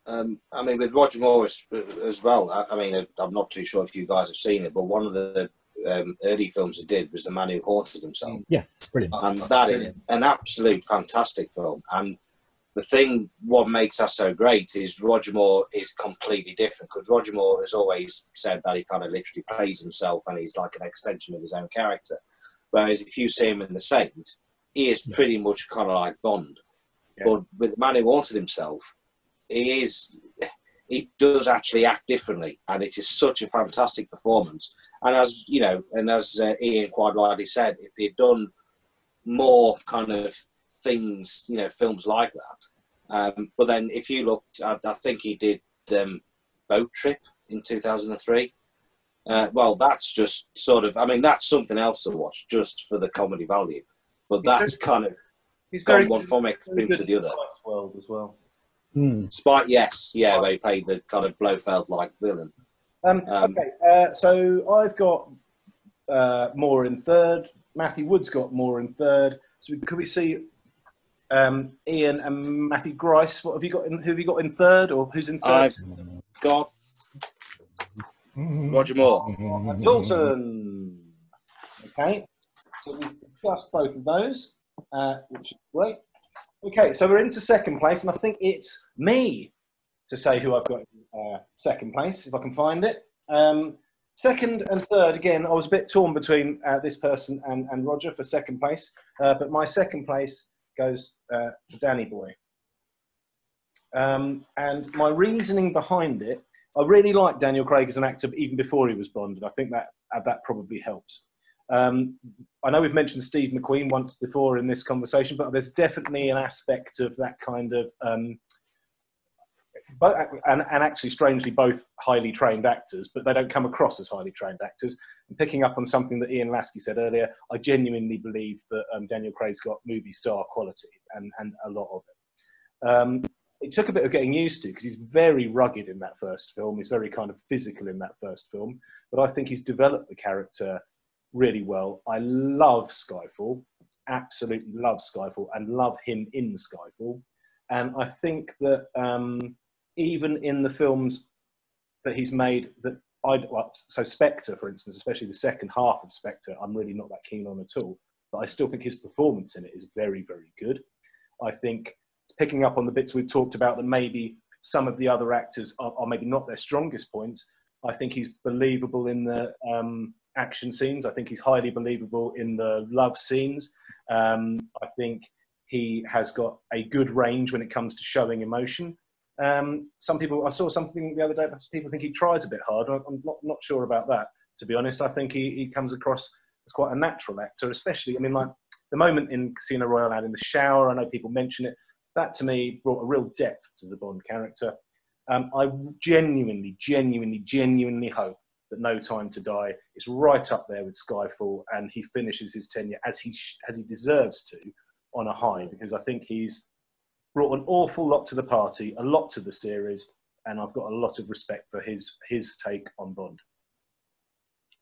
Speaker 3: Um, I mean, with Roger Moore as, as well. I, I mean, I'm not too sure if you guys have seen it, but one of the um, early films he did was The Man Who Haunted Himself,
Speaker 2: Yeah, brilliant.
Speaker 3: and that is an absolute fantastic film. And the thing, what makes that so great, is Roger Moore is completely different because Roger Moore has always said that he kind of literally plays himself and he's like an extension of his own character. Whereas if you see him in The Saint, he is pretty much kind of like Bond.
Speaker 1: Yeah.
Speaker 3: But with The Man Who Haunted Himself, he is he does actually act differently, and it is such a fantastic performance. And as you know, and as uh, Ian quite rightly said, if he'd done more kind of things, you know, films like that. Um, but then, if you looked, I, I think he did um, Boat Trip in two thousand and three. Uh, well, that's just sort of, I mean, that's something else to watch just for the comedy value. But that's kind of
Speaker 1: He's
Speaker 3: gone
Speaker 1: very
Speaker 3: one from extreme to the other.
Speaker 1: World as well.
Speaker 2: Mm.
Speaker 3: Spite, yes, yeah, they played the kind of Blofeld like villain.
Speaker 1: Um,
Speaker 3: Um,
Speaker 1: okay, uh, so I've got uh, Moore in third. Matthew Wood's got Moore in third. So could we see um, Ian and Matthew Grice? What have you got? In, who have you got in third, or who's in 3rd
Speaker 3: I've got Roger Moore.
Speaker 1: Dalton. Okay, so we've discussed both of those, uh, which is great. Okay, so we're into second place, and I think it's me to say who I've got in uh, second place, if I can find it. Um, second and third, again, I was a bit torn between uh, this person and, and Roger for second place, uh, but my second place goes uh, to Danny Boy. Um, and my reasoning behind it, I really liked Daniel Craig as an actor even before he was Bond, and I think that uh, that probably helps. Um, I know we've mentioned Steve McQueen once before in this conversation, but there's definitely an aspect of that kind of um, but, and, and actually, strangely, both highly trained actors, but they don't come across as highly trained actors. And picking up on something that Ian Lasky said earlier, I genuinely believe that um, Daniel Craig's got movie star quality and, and a lot of it. Um, it took a bit of getting used to because he's very rugged in that first film. He's very kind of physical in that first film, but I think he's developed the character really well. I love Skyfall, absolutely love Skyfall, and love him in Skyfall. And I think that um, even in the films that he's made, that I so Spectre, for instance, especially the second half of Spectre, I'm really not that keen on at all. But I still think his performance in it is very, very good. I think picking up on the bits we've talked about that maybe some of the other actors are, are maybe not their strongest points. I think he's believable in the um, action scenes. I think he's highly believable in the love scenes. Um, I think he has got a good range when it comes to showing emotion. Um, some people, I saw something the other day, people think he tries a bit hard. I'm not, not sure about that, to be honest. I think he, he comes across as quite a natural actor, especially, I mean, like the moment in Casino Royale and in the shower, I know people mention it, that to me brought a real depth to the Bond character. Um, I genuinely, genuinely, genuinely hope that No Time to Die is right up there with Skyfall, and he finishes his tenure as he as he deserves to on a high, because I think he's brought an awful lot to the party, a lot to the series, and I've got a lot of respect for his his take on Bond.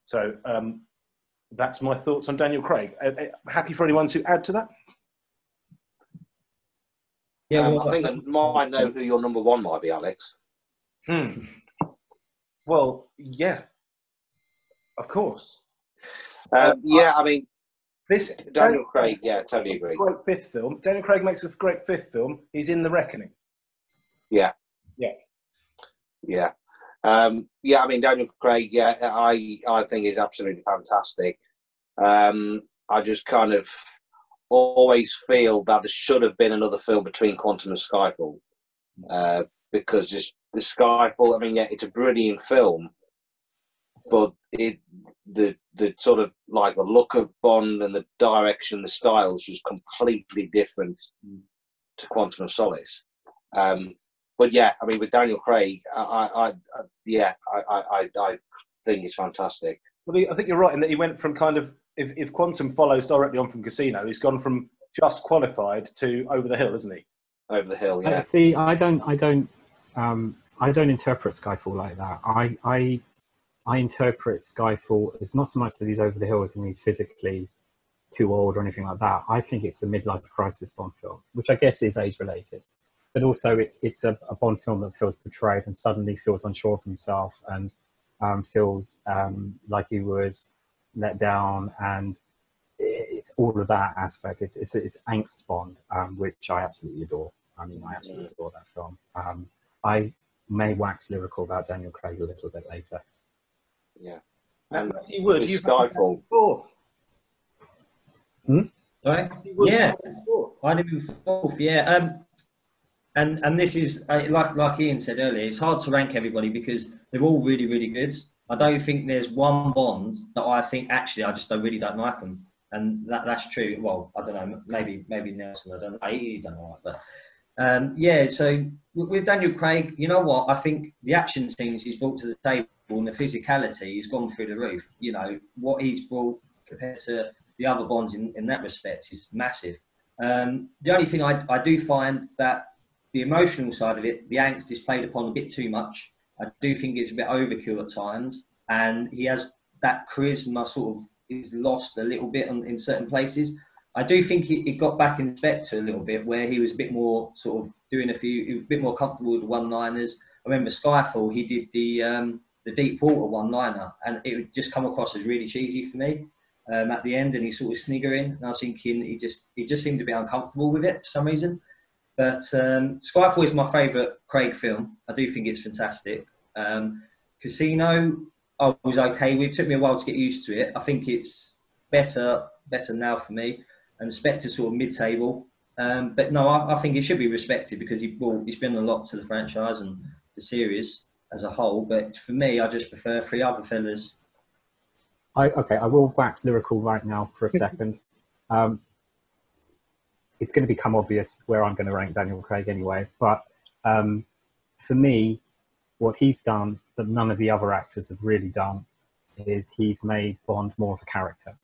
Speaker 1: So um, that's my thoughts on Daniel Craig. Uh, uh happy for anyone to add to that.
Speaker 3: Yeah, um, I think I might know who your number one might be, Alex.
Speaker 1: Hmm. Well, yeah, of course.
Speaker 3: Um, yeah, I mean,
Speaker 1: this
Speaker 3: Daniel Craig. Yeah, totally agree.
Speaker 1: Great fifth film. Daniel Craig makes a great fifth film. He's in The Reckoning.
Speaker 3: Yeah.
Speaker 1: Yeah.
Speaker 3: Yeah. Um, yeah, I mean Daniel Craig. Yeah, I I think is absolutely fantastic. Um, I just kind of always feel that there should have been another film between Quantum and Skyfall, uh, because this the Skyfall. I mean, yeah, it's a brilliant film, but it the the sort of like the look of Bond and the direction, the styles was completely different to Quantum of Solace. Um, but yeah, I mean, with Daniel Craig, I, I, I yeah, I, I, I think it's fantastic.
Speaker 1: Well, I think you're right in that he went from kind of if, if Quantum follows directly on from Casino, he's gone from just qualified to over the hill, isn't he?
Speaker 3: Over the hill, yeah.
Speaker 2: see, I don't, I don't, um, I don't interpret Skyfall like that. I, I, I interpret Skyfall as not so much that he's over the hill as in he's physically too old or anything like that. I think it's a midlife crisis Bond film, which I guess is age related, but also it's it's a, a Bond film that feels betrayed and suddenly feels unsure of himself and um, feels um, like he was let down, and it's all of that aspect. It's it's, it's angst Bond, um, which I absolutely adore. I mean, I absolutely adore that film. Um, I may wax lyrical about Daniel Craig a little bit later.
Speaker 3: Yeah,
Speaker 1: and you would. You
Speaker 3: Skyfall.
Speaker 2: Hmm?
Speaker 4: Right? Yeah, I'd have been fourth. Yeah. Um, and and this is uh, like like Ian said earlier, it's hard to rank everybody because they're all really really good. I don't think there's one Bond that I think actually I just don't really don't like them, and that that's true. Well, I don't know, maybe maybe Nelson, I don't know, he don't know, but um, yeah. So with Daniel Craig, you know what? I think the action scenes he's brought to the table and the physicality has gone through the roof. You know what he's brought compared to the other Bonds in, in that respect is massive. Um, the only thing I, I do find that the emotional side of it, the angst is played upon a bit too much. I do think it's a bit overkill at times, and he has that charisma sort of is lost a little bit on, in certain places. I do think he, he, got back in Spectre a little bit, where he was a bit more sort of doing a few, a bit more comfortable with the one-liners. I remember Skyfall, he did the um, the deep water one-liner, and it would just come across as really cheesy for me um, at the end, and he's sort of sniggering, and I was thinking he just he just seemed to be uncomfortable with it for some reason. But um, Skyfall is my favourite Craig film. I do think it's fantastic. Um, Casino, I was okay with. It took me a while to get used to it. I think it's better better now for me. And Spectre sort of mid-table. Um, but no, I, I, think it should be respected because he, well, he's been a lot to the franchise and the series as a whole. But for me, I just prefer three other fellas.
Speaker 2: I, okay, I will wax lyrical right now for a [laughs] second. Um, it's going to become obvious where I'm going to rank Daniel Craig anyway. But um, for me, what he's done that none of the other actors have really done is he's made Bond more of a character.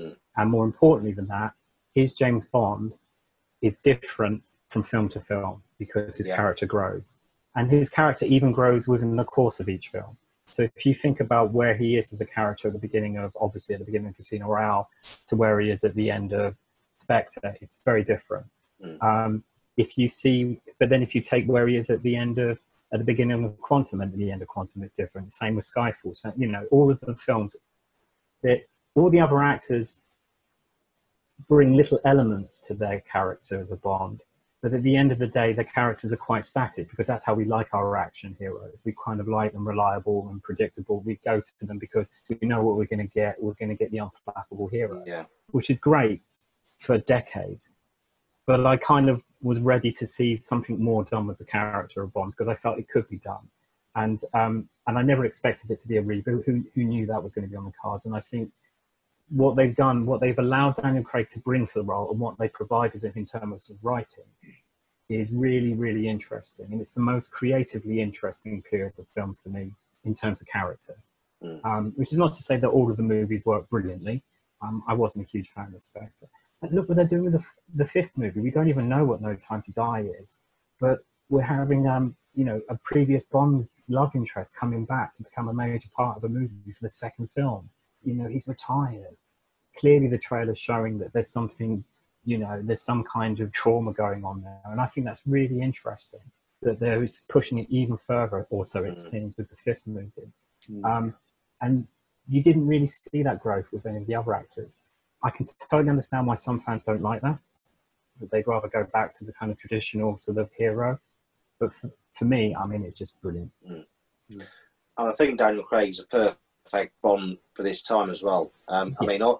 Speaker 3: Mm.
Speaker 2: And more importantly than that, his James Bond is different from film to film because his
Speaker 3: Yeah.
Speaker 2: character grows. And his character even grows within the course of each film. So if you think about where he is as a character at the beginning of, obviously at the beginning of Casino Royale, to where he is at the end of Spectre, it's very different.
Speaker 3: Mm.
Speaker 2: Um, if you see, but then if you take where he is at the end of, at the beginning of Quantum and at the end of Quantum, it's different. Same with Skyfall. So, you know, all of the films, that all the other actors bring little elements to their character as a Bond. But at the end of the day, the characters are quite static because that's how we like our action heroes. We kind of like them reliable and predictable. We go to them because we know what we're going to get. We're going to get the unflappable hero,
Speaker 3: Yeah.
Speaker 2: which is great for decades. But I kind of was ready to see something more done with the character of Bond because I felt it could be done. And um, and I never expected it to be a reboot. Who, who knew that was going to be on the cards? And I think what they've done, what they've allowed Daniel Craig to bring to the role, and what they provided him in terms of writing, is really, really interesting. And it's the most creatively interesting period of films for me in terms of characters.
Speaker 3: Mm.
Speaker 2: Um, which is not to say that all of the movies work brilliantly. Um, I wasn't a huge fan of Spectre. But look what they're doing with the, f- the fifth movie. We don't even know what No Time to Die is, but we're having, um, you know, a previous Bond love interest coming back to become a major part of a movie for the second film. You know, he's retired. Clearly, the trailer's showing that there's something, you know, there's some kind of trauma going on there, and I think that's really interesting. That they're pushing it even further. Also, it
Speaker 3: Mm.
Speaker 2: seems with the fifth movie.
Speaker 1: Mm.
Speaker 2: Um, and you didn't really see that growth with any of the other actors. I can totally understand why some fans don't like that. That they'd rather go back to the kind of traditional sort of hero. But for, for me, I mean, it's just brilliant.
Speaker 3: And I think Daniel Craig's a perfect Bond for this time as well. Um, I mean, I,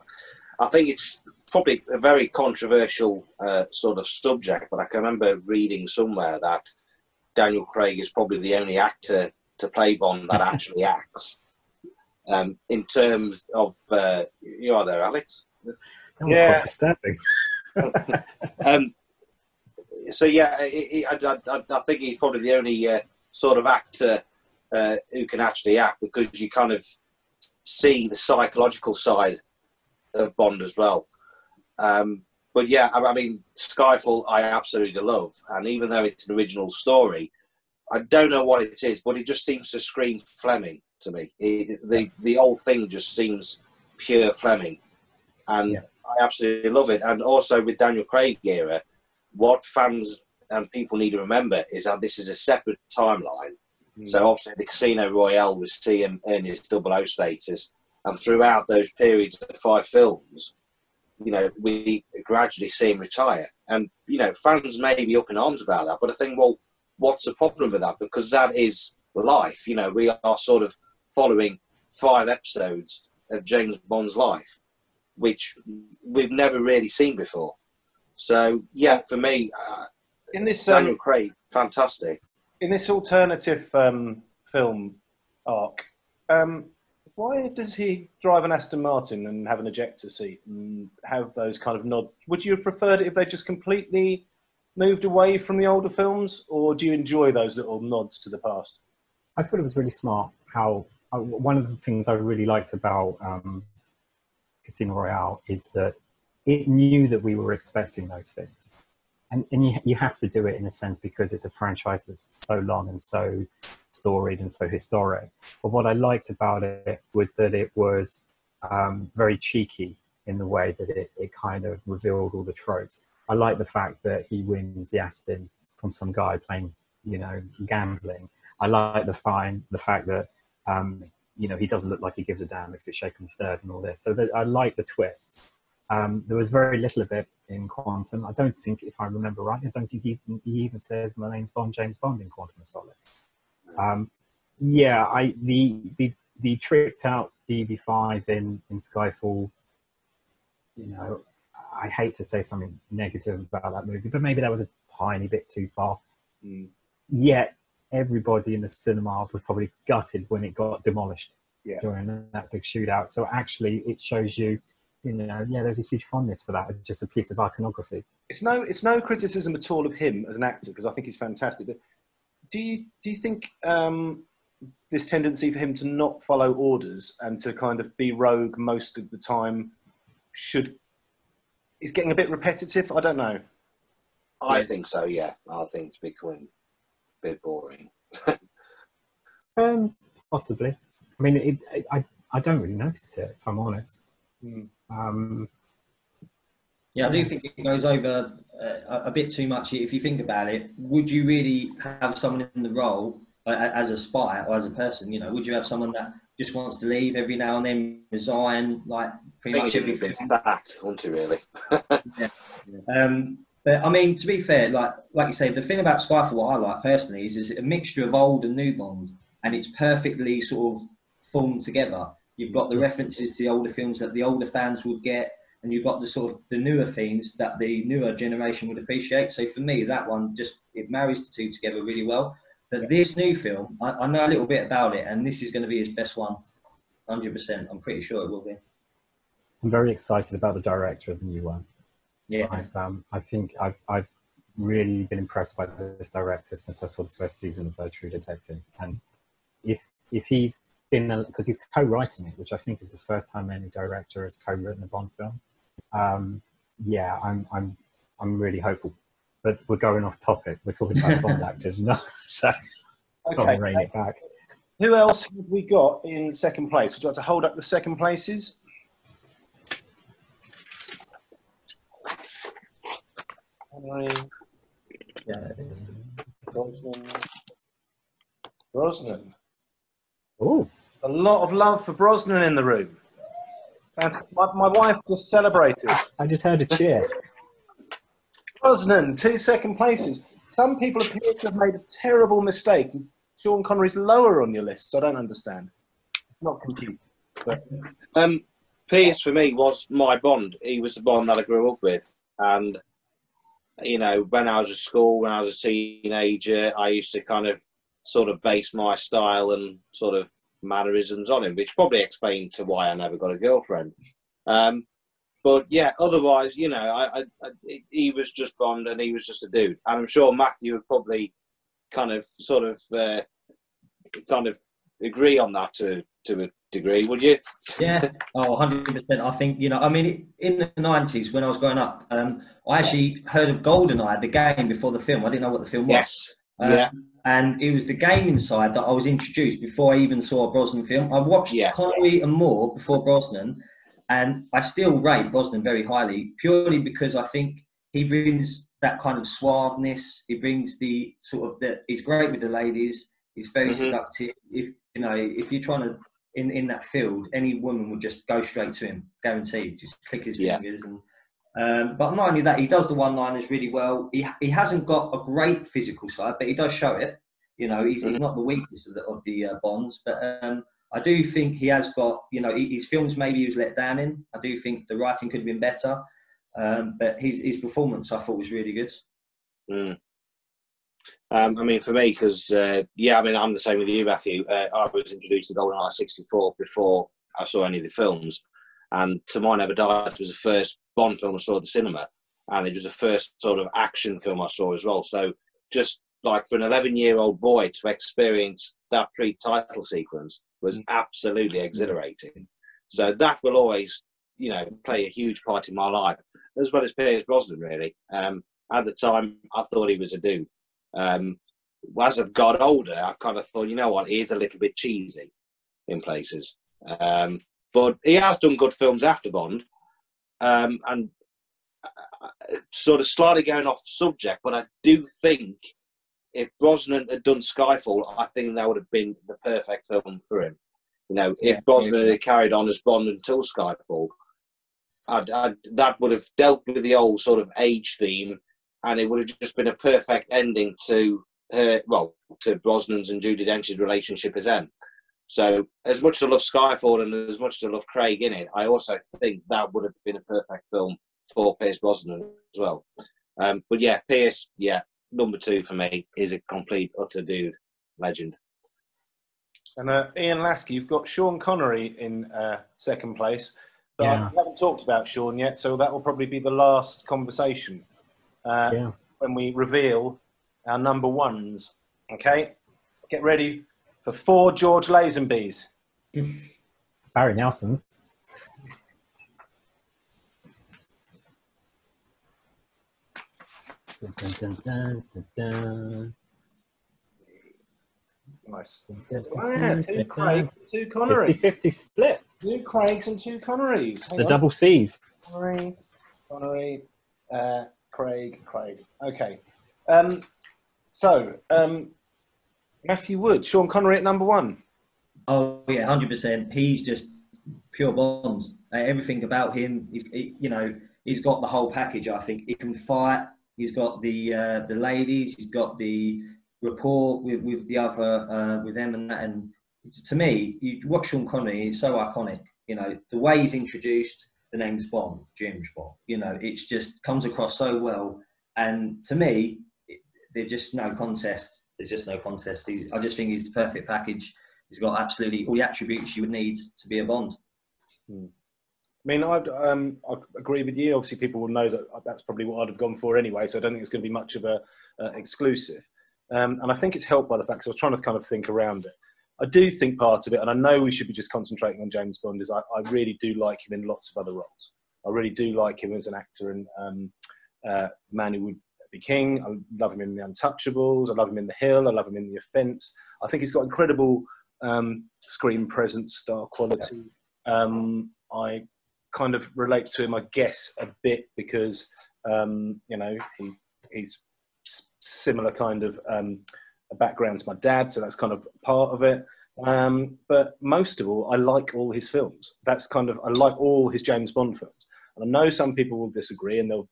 Speaker 3: I think it's probably a very controversial uh, sort of subject, but I can remember reading somewhere that Daniel Craig is probably the only actor to play Bond that [laughs] actually acts. Um, in terms of, uh, you are there, Alex.
Speaker 2: That was
Speaker 1: Yeah.
Speaker 2: quite disturbing. [laughs]
Speaker 3: Um, so yeah, I, I, I, I think he's probably the only uh, sort of actor uh, who can actually act because you kind of see the psychological side of Bond as well. Um, but yeah, I, I mean, Skyfall, I absolutely love, and even though it's an original story, I don't know what it is, but it just seems to scream Fleming to me. It, the the whole thing just seems pure Fleming, and
Speaker 2: Yeah.
Speaker 3: I absolutely love it. And also with Daniel Craig era, what fans and people need to remember is that this is a separate timeline.
Speaker 1: Mm.
Speaker 3: So obviously the Casino Royale was see him earn his double O status, and throughout those periods of five films, you know, we gradually see him retire. And you know, fans may be up in arms about that, but I think, well, what's the problem with that? Because that is life. You know, we are sort of following five episodes of James Bond's life, which we've never really seen before. So yeah, for me, uh,
Speaker 1: in this
Speaker 3: Daniel
Speaker 1: um,
Speaker 3: Craig, fantastic.
Speaker 1: In this alternative um, film arc, um, why does he drive an Aston Martin and have an ejector seat and have those kind of nods? Would you have preferred it if they just completely moved away from the older films, or do you enjoy those little nods to the past?
Speaker 2: I thought it was really smart how uh, one of the things I really liked about um, Casino Royale is that it knew that we were expecting those things. And, and you, you have to do it in a sense because it's a franchise that's so long and so storied and so historic. But what I liked about it was that it was um, very cheeky in the way that it, it kind of revealed all the tropes. I like the fact that he wins the Aston from some guy playing, you know, gambling. I like the fine the fact that um, you know he doesn't look like he gives a damn if it's shaken stirred and all this. So that, I like the twists. Um, there was very little of it in Quantum. I don't think, if I remember right, I don't think he, he even says my name's Bond, James Bond in Quantum of Solace. Um, yeah, I the the the tricked out DB5 in in Skyfall. You know, I hate to say something negative about that movie, but maybe that was a tiny bit too far.
Speaker 1: Mm.
Speaker 2: Yet everybody in the cinema was probably gutted when it got demolished
Speaker 1: Yeah.
Speaker 2: during that big shootout. So actually, it shows you, you know, yeah, there's a huge fondness for that. Just a piece of iconography.
Speaker 1: It's no, it's no criticism at all of him as an actor because I think he's fantastic. But do you do you think um, this tendency for him to not follow orders and to kind of be rogue most of the time should is getting a bit repetitive? I don't know.
Speaker 3: I think so. Yeah, I think it's becoming a bit boring. [laughs]
Speaker 2: Um, possibly. I mean, it, it, I I don't really notice it if I'm honest.
Speaker 1: Hmm.
Speaker 2: Um,
Speaker 4: Yeah, I do think it goes over uh, a- a bit too much. If you think about it, would you really have someone in the role uh, as a spy or as a person? You know, would you have someone that just wants to leave every now and then, resign, like
Speaker 3: I
Speaker 4: pretty
Speaker 3: think
Speaker 4: much
Speaker 3: he's
Speaker 4: every
Speaker 3: been
Speaker 4: film?
Speaker 3: stacked, hasn't he? Really? [laughs]
Speaker 4: Um, but I mean, to be fair, like like you say, the thing about Skyfall, what I like personally, is is a mixture of old and new Bond, and it's perfectly sort of formed together. You've got the references to the older films that the older fans would get, and you've got the sort of the newer themes that the newer generation would appreciate. So for me, that one just it marries the two together really well. But this new film, I, I know a little bit about it, and this is going to be his best one, hundred percent. I'm pretty sure it will be.
Speaker 2: I'm very excited about the director of the new one.
Speaker 4: Yeah,
Speaker 2: I've, um, I think I've, I've really been impressed by this director since I saw the first season of uh, True Detective. And if if he's been because he's co-writing it, which I think is the first time any director has co-written a Bond film. Um, yeah, I'm I'm I'm really hopeful. But we're going off topic. We're talking about [laughs] Bond actors, [laughs] no, so
Speaker 1: Okay.
Speaker 2: okay. rein it back.
Speaker 1: Who else have we got in second place? Would you like to hold up the second places? Henry,
Speaker 4: yeah.
Speaker 1: Brosnan. Brosnan.
Speaker 2: Oh,
Speaker 1: A lot of love for Brosnan in the room. Fantastic. My, my wife just celebrated.
Speaker 2: I just heard a cheer.
Speaker 1: Brosnan, two second places. Some people appear to have made a terrible mistake. Sean Connery's lower on your list, so I don't understand. Not compute. But
Speaker 3: Um, Pierce for me was my Bond. He was the Bond that I grew up with, and you know, when I was at school, when I was a teenager, I used to kind of sort of base my style and sort of mannerisms on him, which probably explains to why I never got a girlfriend. Um, but yeah, otherwise, you know, I, I, I, he was just Bond and he was just a dude. And I'm sure Matthew would probably kind of sort of uh, kind of agree on that to to a degree, would you?
Speaker 4: Yeah, oh, 100%. I think, you know, I mean, in the 90s when I was growing up, um, I actually heard of GoldenEye, the game, before the film. I didn't know what the film was.
Speaker 3: Yes. Yeah.
Speaker 4: And it was the gaming side that I was introduced before I even saw a Brosnan film. I watched
Speaker 3: Yeah.
Speaker 4: Connery and Moore before Brosnan, and I still rate Brosnan very highly, purely because I think he brings that kind of suaveness. He brings the sort of that He's great with the ladies. He's very
Speaker 3: Mhm.
Speaker 4: seductive. If you know, if you're trying to in in that field, any woman would just go straight to him, guaranteed. Just click his
Speaker 3: Yeah.
Speaker 4: fingers and. Um, but not only that, he does the one-liners really well. He, he hasn't got a great physical side, but he does show it. You know, he's, he's not the weakest of the, of the uh, Bonds, but um, I do think he has got. You know, his films maybe he was let down in. I do think the writing could have been better, um, but his his performance I thought was really good.
Speaker 3: Mm. Um, I mean, for me, because uh, yeah, I mean, I'm the same with you, Matthew. Uh, I was introduced to Golden GoldenEye '64 before I saw any of the films, and Tomorrow Never Dies was the first Bond film I saw at the cinema, and it was the first sort of action film I saw as well. So, just like for an 11 year old boy to experience that pre title sequence was absolutely exhilarating. So that will always, you know, play a huge part in my life, as well as Pierce Brosnan. Really, um, at the time, I thought he was a dude. Um, as I've got older, I kind of thought, you know what, he is a little bit cheesy in places. Um, but he has done good films after Bond, um, and uh, sort of slightly going off subject, but I do think if Brosnan had done Skyfall, I think that would have been the perfect film for him. You know, if
Speaker 4: Yeah,
Speaker 3: Brosnan
Speaker 4: yeah.
Speaker 3: had carried on as Bond until Skyfall, I'd, I'd, that would have dealt with the old sort of age theme, and it would have just been a perfect ending to her, well, to Brosnan's and Judi Dench's relationship as M. So, as much as I love Skyfall and as much as I love Craig in it, I also think that would have been a perfect film for Pierce Brosnan as well. Um, but yeah, Pierce, yeah, number two for me is a complete utter dude, legend.
Speaker 1: And uh, Ian Lasky, you've got Sean Connery in uh, second place. But
Speaker 2: Yeah.
Speaker 1: I haven't talked about Sean yet, so that will probably be the last conversation uh,
Speaker 2: Yeah.
Speaker 1: when we reveal our number ones. Okay, get ready for four George Lazenbys. [laughs]
Speaker 2: Barry Nelson's. Dun, dun, dun, dun, dun,
Speaker 1: Nice.
Speaker 2: dun.
Speaker 1: Yeah, two Craig, two Connery.
Speaker 2: 50-50 split.
Speaker 1: Two Craigs and two Connerys. Hang
Speaker 2: The
Speaker 1: on.
Speaker 2: double C's.
Speaker 1: Connery, Connery, uh, Craig, Craig. Okay. Um, so, um, Matthew Wood, Sean Connery at number one.
Speaker 4: Oh yeah, hundred percent. He's just pure Bond. Everything about him, he, you know, he's got the whole package. I think he can fight. He's got the uh, the ladies. He's got the rapport with, with the other uh, with them and that. And to me, you watch Sean Connery. It's so iconic. You know the way he's introduced the name's Bond, James Bond. You know, it's just comes across so well. And to me, it, there's just no contest. There's just no contest. He, I just think he's the perfect package. He's got absolutely all the attributes you would need to be a Bond.
Speaker 1: I mean, I'd, um, I agree with you. Obviously, people will know that that's probably what I'd have gone for anyway, so I don't think it's going to be much of a uh, exclusive. Um, and I think it's helped by the fact, I was trying to kind of think around it. I do think part of it, and I know we should be just concentrating on James Bond, is I, I really do like him in lots of other roles. I really do like him as an actor and um, uh, Man Who Would Be King. I love him in The Untouchables. I love him in The Hill. I love him in The Offence. I think he's got incredible um, screen presence, star quality. Um, I kind of relate to him, I guess, a bit because um, you know he he's similar kind of um, background to my dad, so that's kind of part of it. Um, but most of all, I like all his films. That's kind of I like all his James Bond films. And I know some people will disagree, and they'll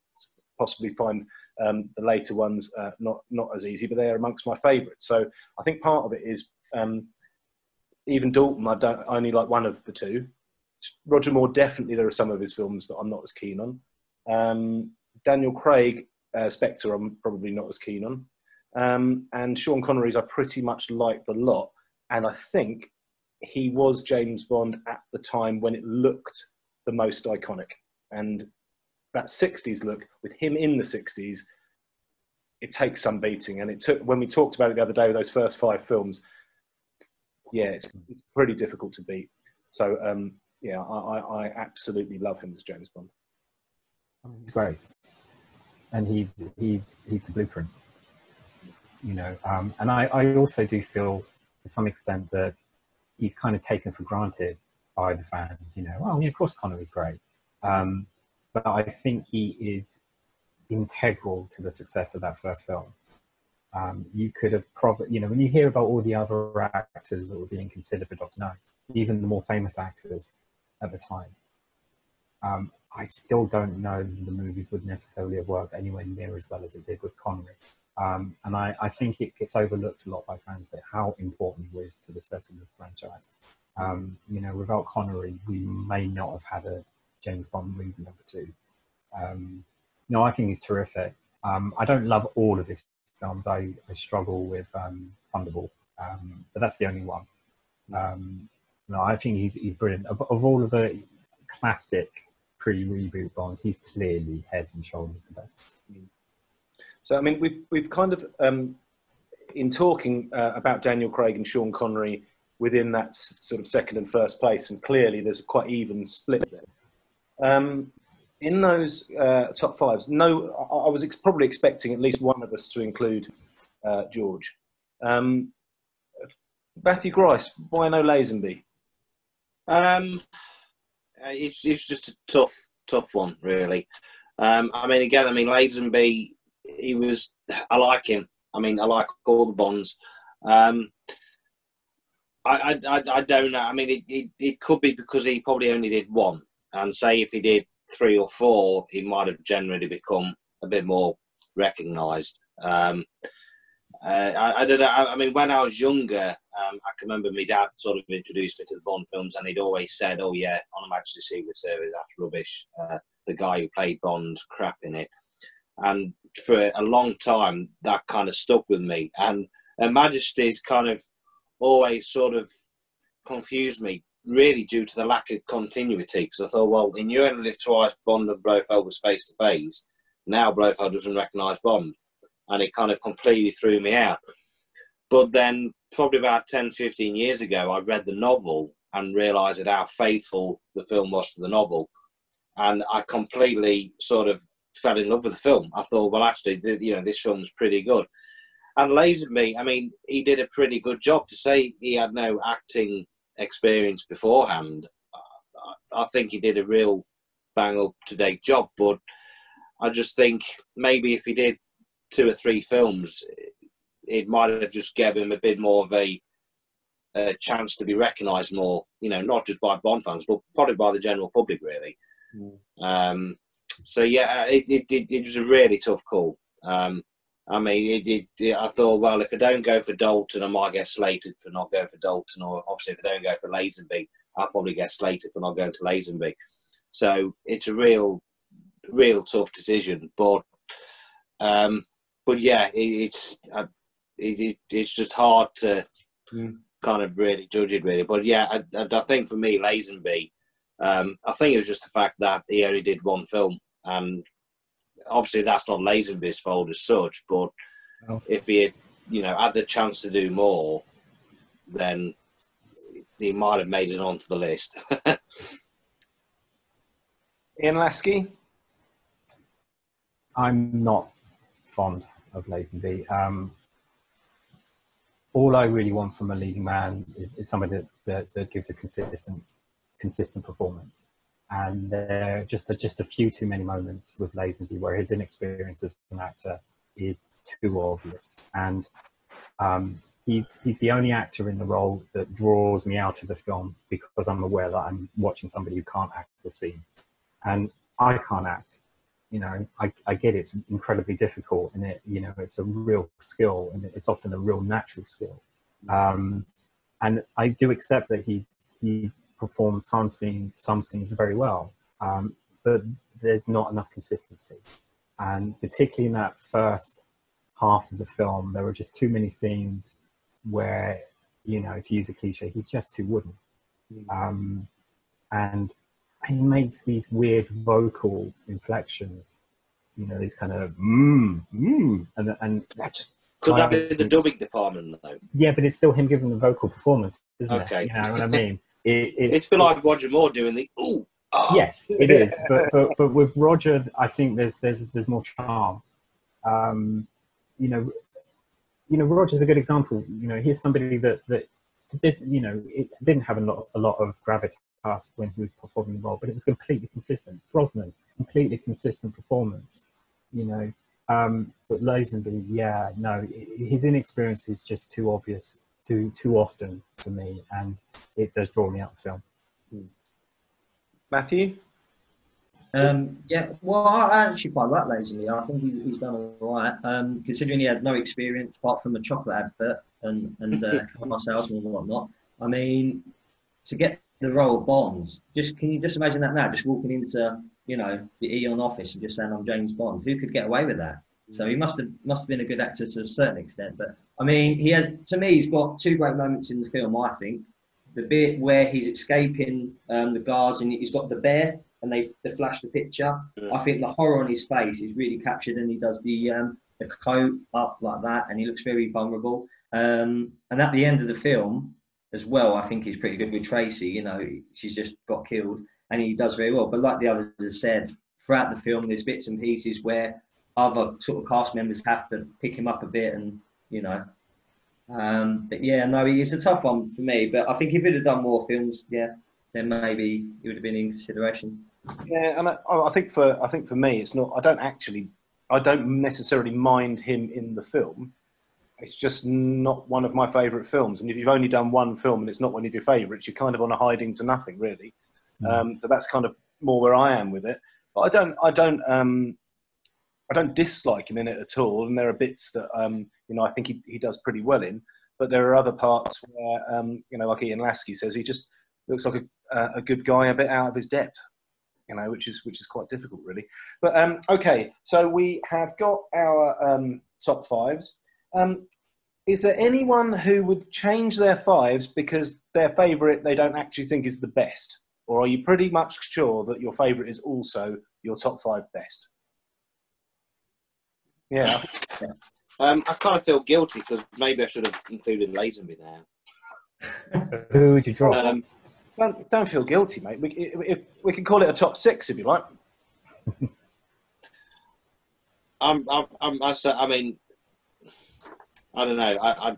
Speaker 1: possibly find um, the later ones uh, not not as easy, but they are amongst my favourites. So I think part of it is um, even Dalton. I don't I only like one of the two. Roger Moore definitely there are some of his films that I'm not as keen on. Um, Daniel Craig uh, Spectre I'm probably not as keen on, um, and Sean Connery's I pretty much liked a lot, and I think he was James Bond at the time when it looked the most iconic, and that 60s look with him in the 60s. It takes some beating, and it took when we talked about it the other day with those first five films. Yeah, it's, it's pretty difficult to beat. So um, yeah, I, I, I absolutely love him as James Bond.
Speaker 2: He's great, and he's he's he's the blueprint. You know, um, and I, I also do feel to some extent that he's kind of taken for granted by the fans. You know, oh, yeah, of course Connery's great, um, but I think he is integral to the success of that first film. Um, you could have probably, you know, when you hear about all the other actors that were being considered for Doctor No, even the more famous actors at the time, um, I still don't know the movies would necessarily have worked anywhere near as well as it did with Connery. Um, and I, I think it gets overlooked a lot by fans that how important he was to the success of the franchise. Um, you know, without Connery, we may not have had a James Bond movie number two. Um, no, I think he's terrific. Um, I don't love all of his films. I, I struggle with um, Thunderball, um, but that's the only one. Um, no, I think he's he's brilliant. Of, of all of the classic pre-reboot Bonds, he's clearly heads and shoulders the best.
Speaker 1: So I mean, we've we've kind of um, in talking uh, about Daniel Craig and Sean Connery within that sort of second and first place, and clearly there's a quite even split there. Um, in those uh, top fives, no, I, I was ex- probably expecting at least one of us to include uh, George. Um, Matthew Grice, why no Lazenby?
Speaker 3: Um, it's it's just a tough tough one, really. Um, I mean, again, I mean, Lazenby, he was. I like him. I mean, I like all the Bonds. Um, I, I, I, I don't know. I mean, it, it, it could be because he probably only did one, and say if he did three or four, he might have generally become a bit more recognised. Um, uh, I, I don't know. I, I mean, when I was younger, um, I can remember my dad sort of introduced me to the Bond films, and he'd always said, "Oh yeah, on a Majesty's Secret Service, that's rubbish. Uh, the guy who played Bond, crap in it." And for a long time, that kind of stuck with me. And Her Majesty's kind of always sort of confused me, really due to the lack of continuity. Because I thought, well, in You Only Live Twice, Bond and Blofeld was face to face. Now Blofeld doesn't recognise Bond, and it kind of completely threw me out. But then, probably about 10, 15 years ago, I read the novel and realised how faithful the film was to the novel. And I completely sort of fell in love with the film. I thought, well, actually, you know, this film's pretty good. And Lazenby, I mean, he did a pretty good job to say he had no acting experience beforehand. I think he did a real bang up to date job, but I just think maybe if he did two or three films, it might have just given him a bit more of a, a chance to be recognised more. You know, not just by Bond fans, but probably by the general public, really. Mm. Um, so yeah, it, it, it, it, was a really tough call. Um, I mean, it, it, I thought, well, if I don't go for Dalton, I might get slated for not going for Dalton, or obviously if I don't go for Lazenby, I'll probably get slated for not going to Lazenby. So it's a real, real tough decision. But, um, but yeah, it, it's uh, it, it's just hard to mm. kind of really judge it, really. But yeah, I, I think for me, Lazenby, um, I think it was just the fact that he only did one film, and obviously that's not Lazenby's fault as such. But oh. if he had, you know, had the chance to do more, then he might have made it onto the list. [laughs]
Speaker 1: Ian Lasky?
Speaker 2: I'm not fond of Lazenby. Um, all I really want from a leading man is, is somebody that, that, that, gives a consistent, consistent performance. And there are just a, just a few too many moments with Lazenby where his inexperience as an actor is too obvious. And um, he's he's the only actor in the role that draws me out of the film because I'm aware that I'm watching somebody who can't act the scene, and I can't act. You know, I, I get it's incredibly difficult, and it you know it's a real skill, and it's often a real natural skill. Um, and I do accept that he he performs some scenes some scenes very well, um, but there's not enough consistency, and particularly in that first half of the film, there were just too many scenes where, you know, to use a cliche, he's just too wooden. Hmm. Um, and he makes these weird vocal inflections, you know, these kind of mmm, mmm, and, and that just.
Speaker 3: Could that be the dubbing department, though?
Speaker 2: Yeah, but it's still him giving the vocal performance, isn't okay. it? You know what I mean?
Speaker 3: It, it's, it's been like Roger Moore doing the ooh.
Speaker 2: Oh. Yes, it is. But, but but with Roger, I think there's there's there's more charm. Um, you know, you know, Roger's a good example. You know, he's somebody that that did, you know, it didn't have a lot a lot of gravitas when he was performing the role, but it was completely consistent. Brosnan, completely consistent performance. You know, um, but Lazenby, yeah, no, his inexperience is just too obvious, too too often for me, and it does draw me out the film.
Speaker 1: Matthew.
Speaker 4: Um, yeah, well, I actually quite like Lazenby. I think he, he's done all right, um, considering he had no experience apart from a chocolate advert and and uh, [laughs] salesman and whatnot. I mean, to get the role of Bonds, just can you just imagine that now? Just walking into you know the Eon office and just saying I'm James Bond. Who could get away with that? So he must have must have been a good actor to a certain extent. But I mean, he has to me, he's got two great moments in the film. I think the bit where he's escaping um, the guards and he's got the bear and they, they flash the picture. Yeah. I think the horror on his face is really captured, and he does the um, the coat up like that, and he looks very vulnerable. Um, and at the end of the film, as well, I think he's pretty good with Tracy. You know, she's just got killed, and he does very well. But like the others have said, throughout the film, there's bits and pieces where other sort of cast members have to pick him up a bit, and you know. Um, but yeah, no, it's a tough one for me. But I think if he'd have done more films, yeah, then maybe he would have been in consideration.
Speaker 1: Yeah, and I, I think for I think for me, it's not. I don't actually, I don't necessarily mind him in the film. It's just not one of my favourite films. And if you've only done one film and it's not one of your favourites, you're kind of on a hiding to nothing, really. Mm. Um, so that's kind of more where I am with it. But I don't, I don't, um, I don't dislike him in it at all. And there are bits that um, you know I think he, he does pretty well in. But there are other parts where um, you know, like Ian Lasky says, he just looks like a, a good guy, a bit out of his depth you know, which is which is quite difficult, really. But um, okay, so we have got our um, top fives. Um, is there anyone who would change their fives because their favourite they don't actually think is the best, or are you pretty much sure that your favourite is also your top five best? Yeah.
Speaker 3: Um, I kind of feel guilty because maybe I should have included Lazenby now. [laughs]
Speaker 2: Who would you drop?
Speaker 3: Um,
Speaker 1: Don't, don't feel guilty, mate. We, if, we can call it a top six if you like. [laughs]
Speaker 3: I'm, I'm, I'm, I, I mean, I don't know. I, I,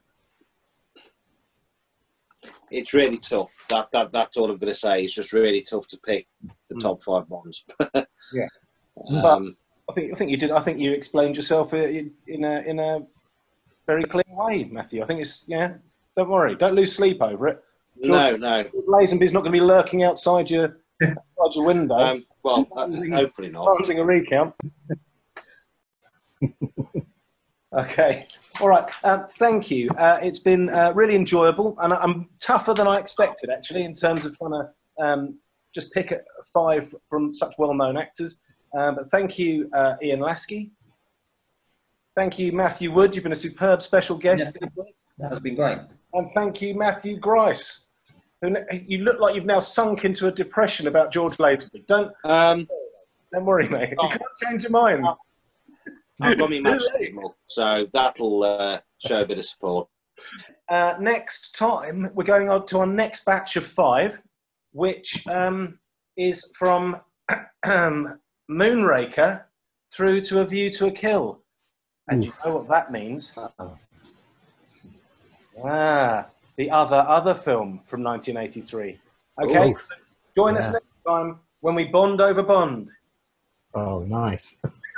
Speaker 3: it's really tough. That, that, that's all I'm going to say. It's just really tough to pick the
Speaker 1: Mm.
Speaker 3: top five bonds. [laughs]
Speaker 1: Yeah.
Speaker 3: um,
Speaker 1: I think I think you did. I think you explained yourself in in a in a very clear way, Matthew. I think it's yeah. Don't worry. Don't lose sleep over it.
Speaker 3: no, no.
Speaker 1: Lazenby's not going to be lurking outside your [laughs] outside your window,
Speaker 3: Um, well, uh, hopefully not.
Speaker 1: launching a recount. okay. All right. Um, thank you. Uh, it's been uh, really enjoyable, and I'm tougher than I expected actually in terms of trying to um, just pick a five from such well-known actors. Um, but thank you, uh, Ian Lasky. Thank you, Matthew Wood. You've been a superb special guest.
Speaker 4: That's been great.
Speaker 1: And thank you, Matthew Grice. You look like you've now sunk into a depression about George Lazenby. Don't,
Speaker 3: Um,
Speaker 1: don't worry, mate.
Speaker 3: Oh.
Speaker 1: You can't change your mind.
Speaker 3: I've got my match signal, so that'll uh, show a bit of support.
Speaker 1: Uh, next time, we're going on to our next batch of five, which um, is from [clears throat] um, Moonraker through to A View to a Kill. And you know what that means? Ah, the other other film from 1983. Okay,
Speaker 2: Oof.
Speaker 1: join us next time when we bond over Bond.
Speaker 2: Oh, nice. [laughs]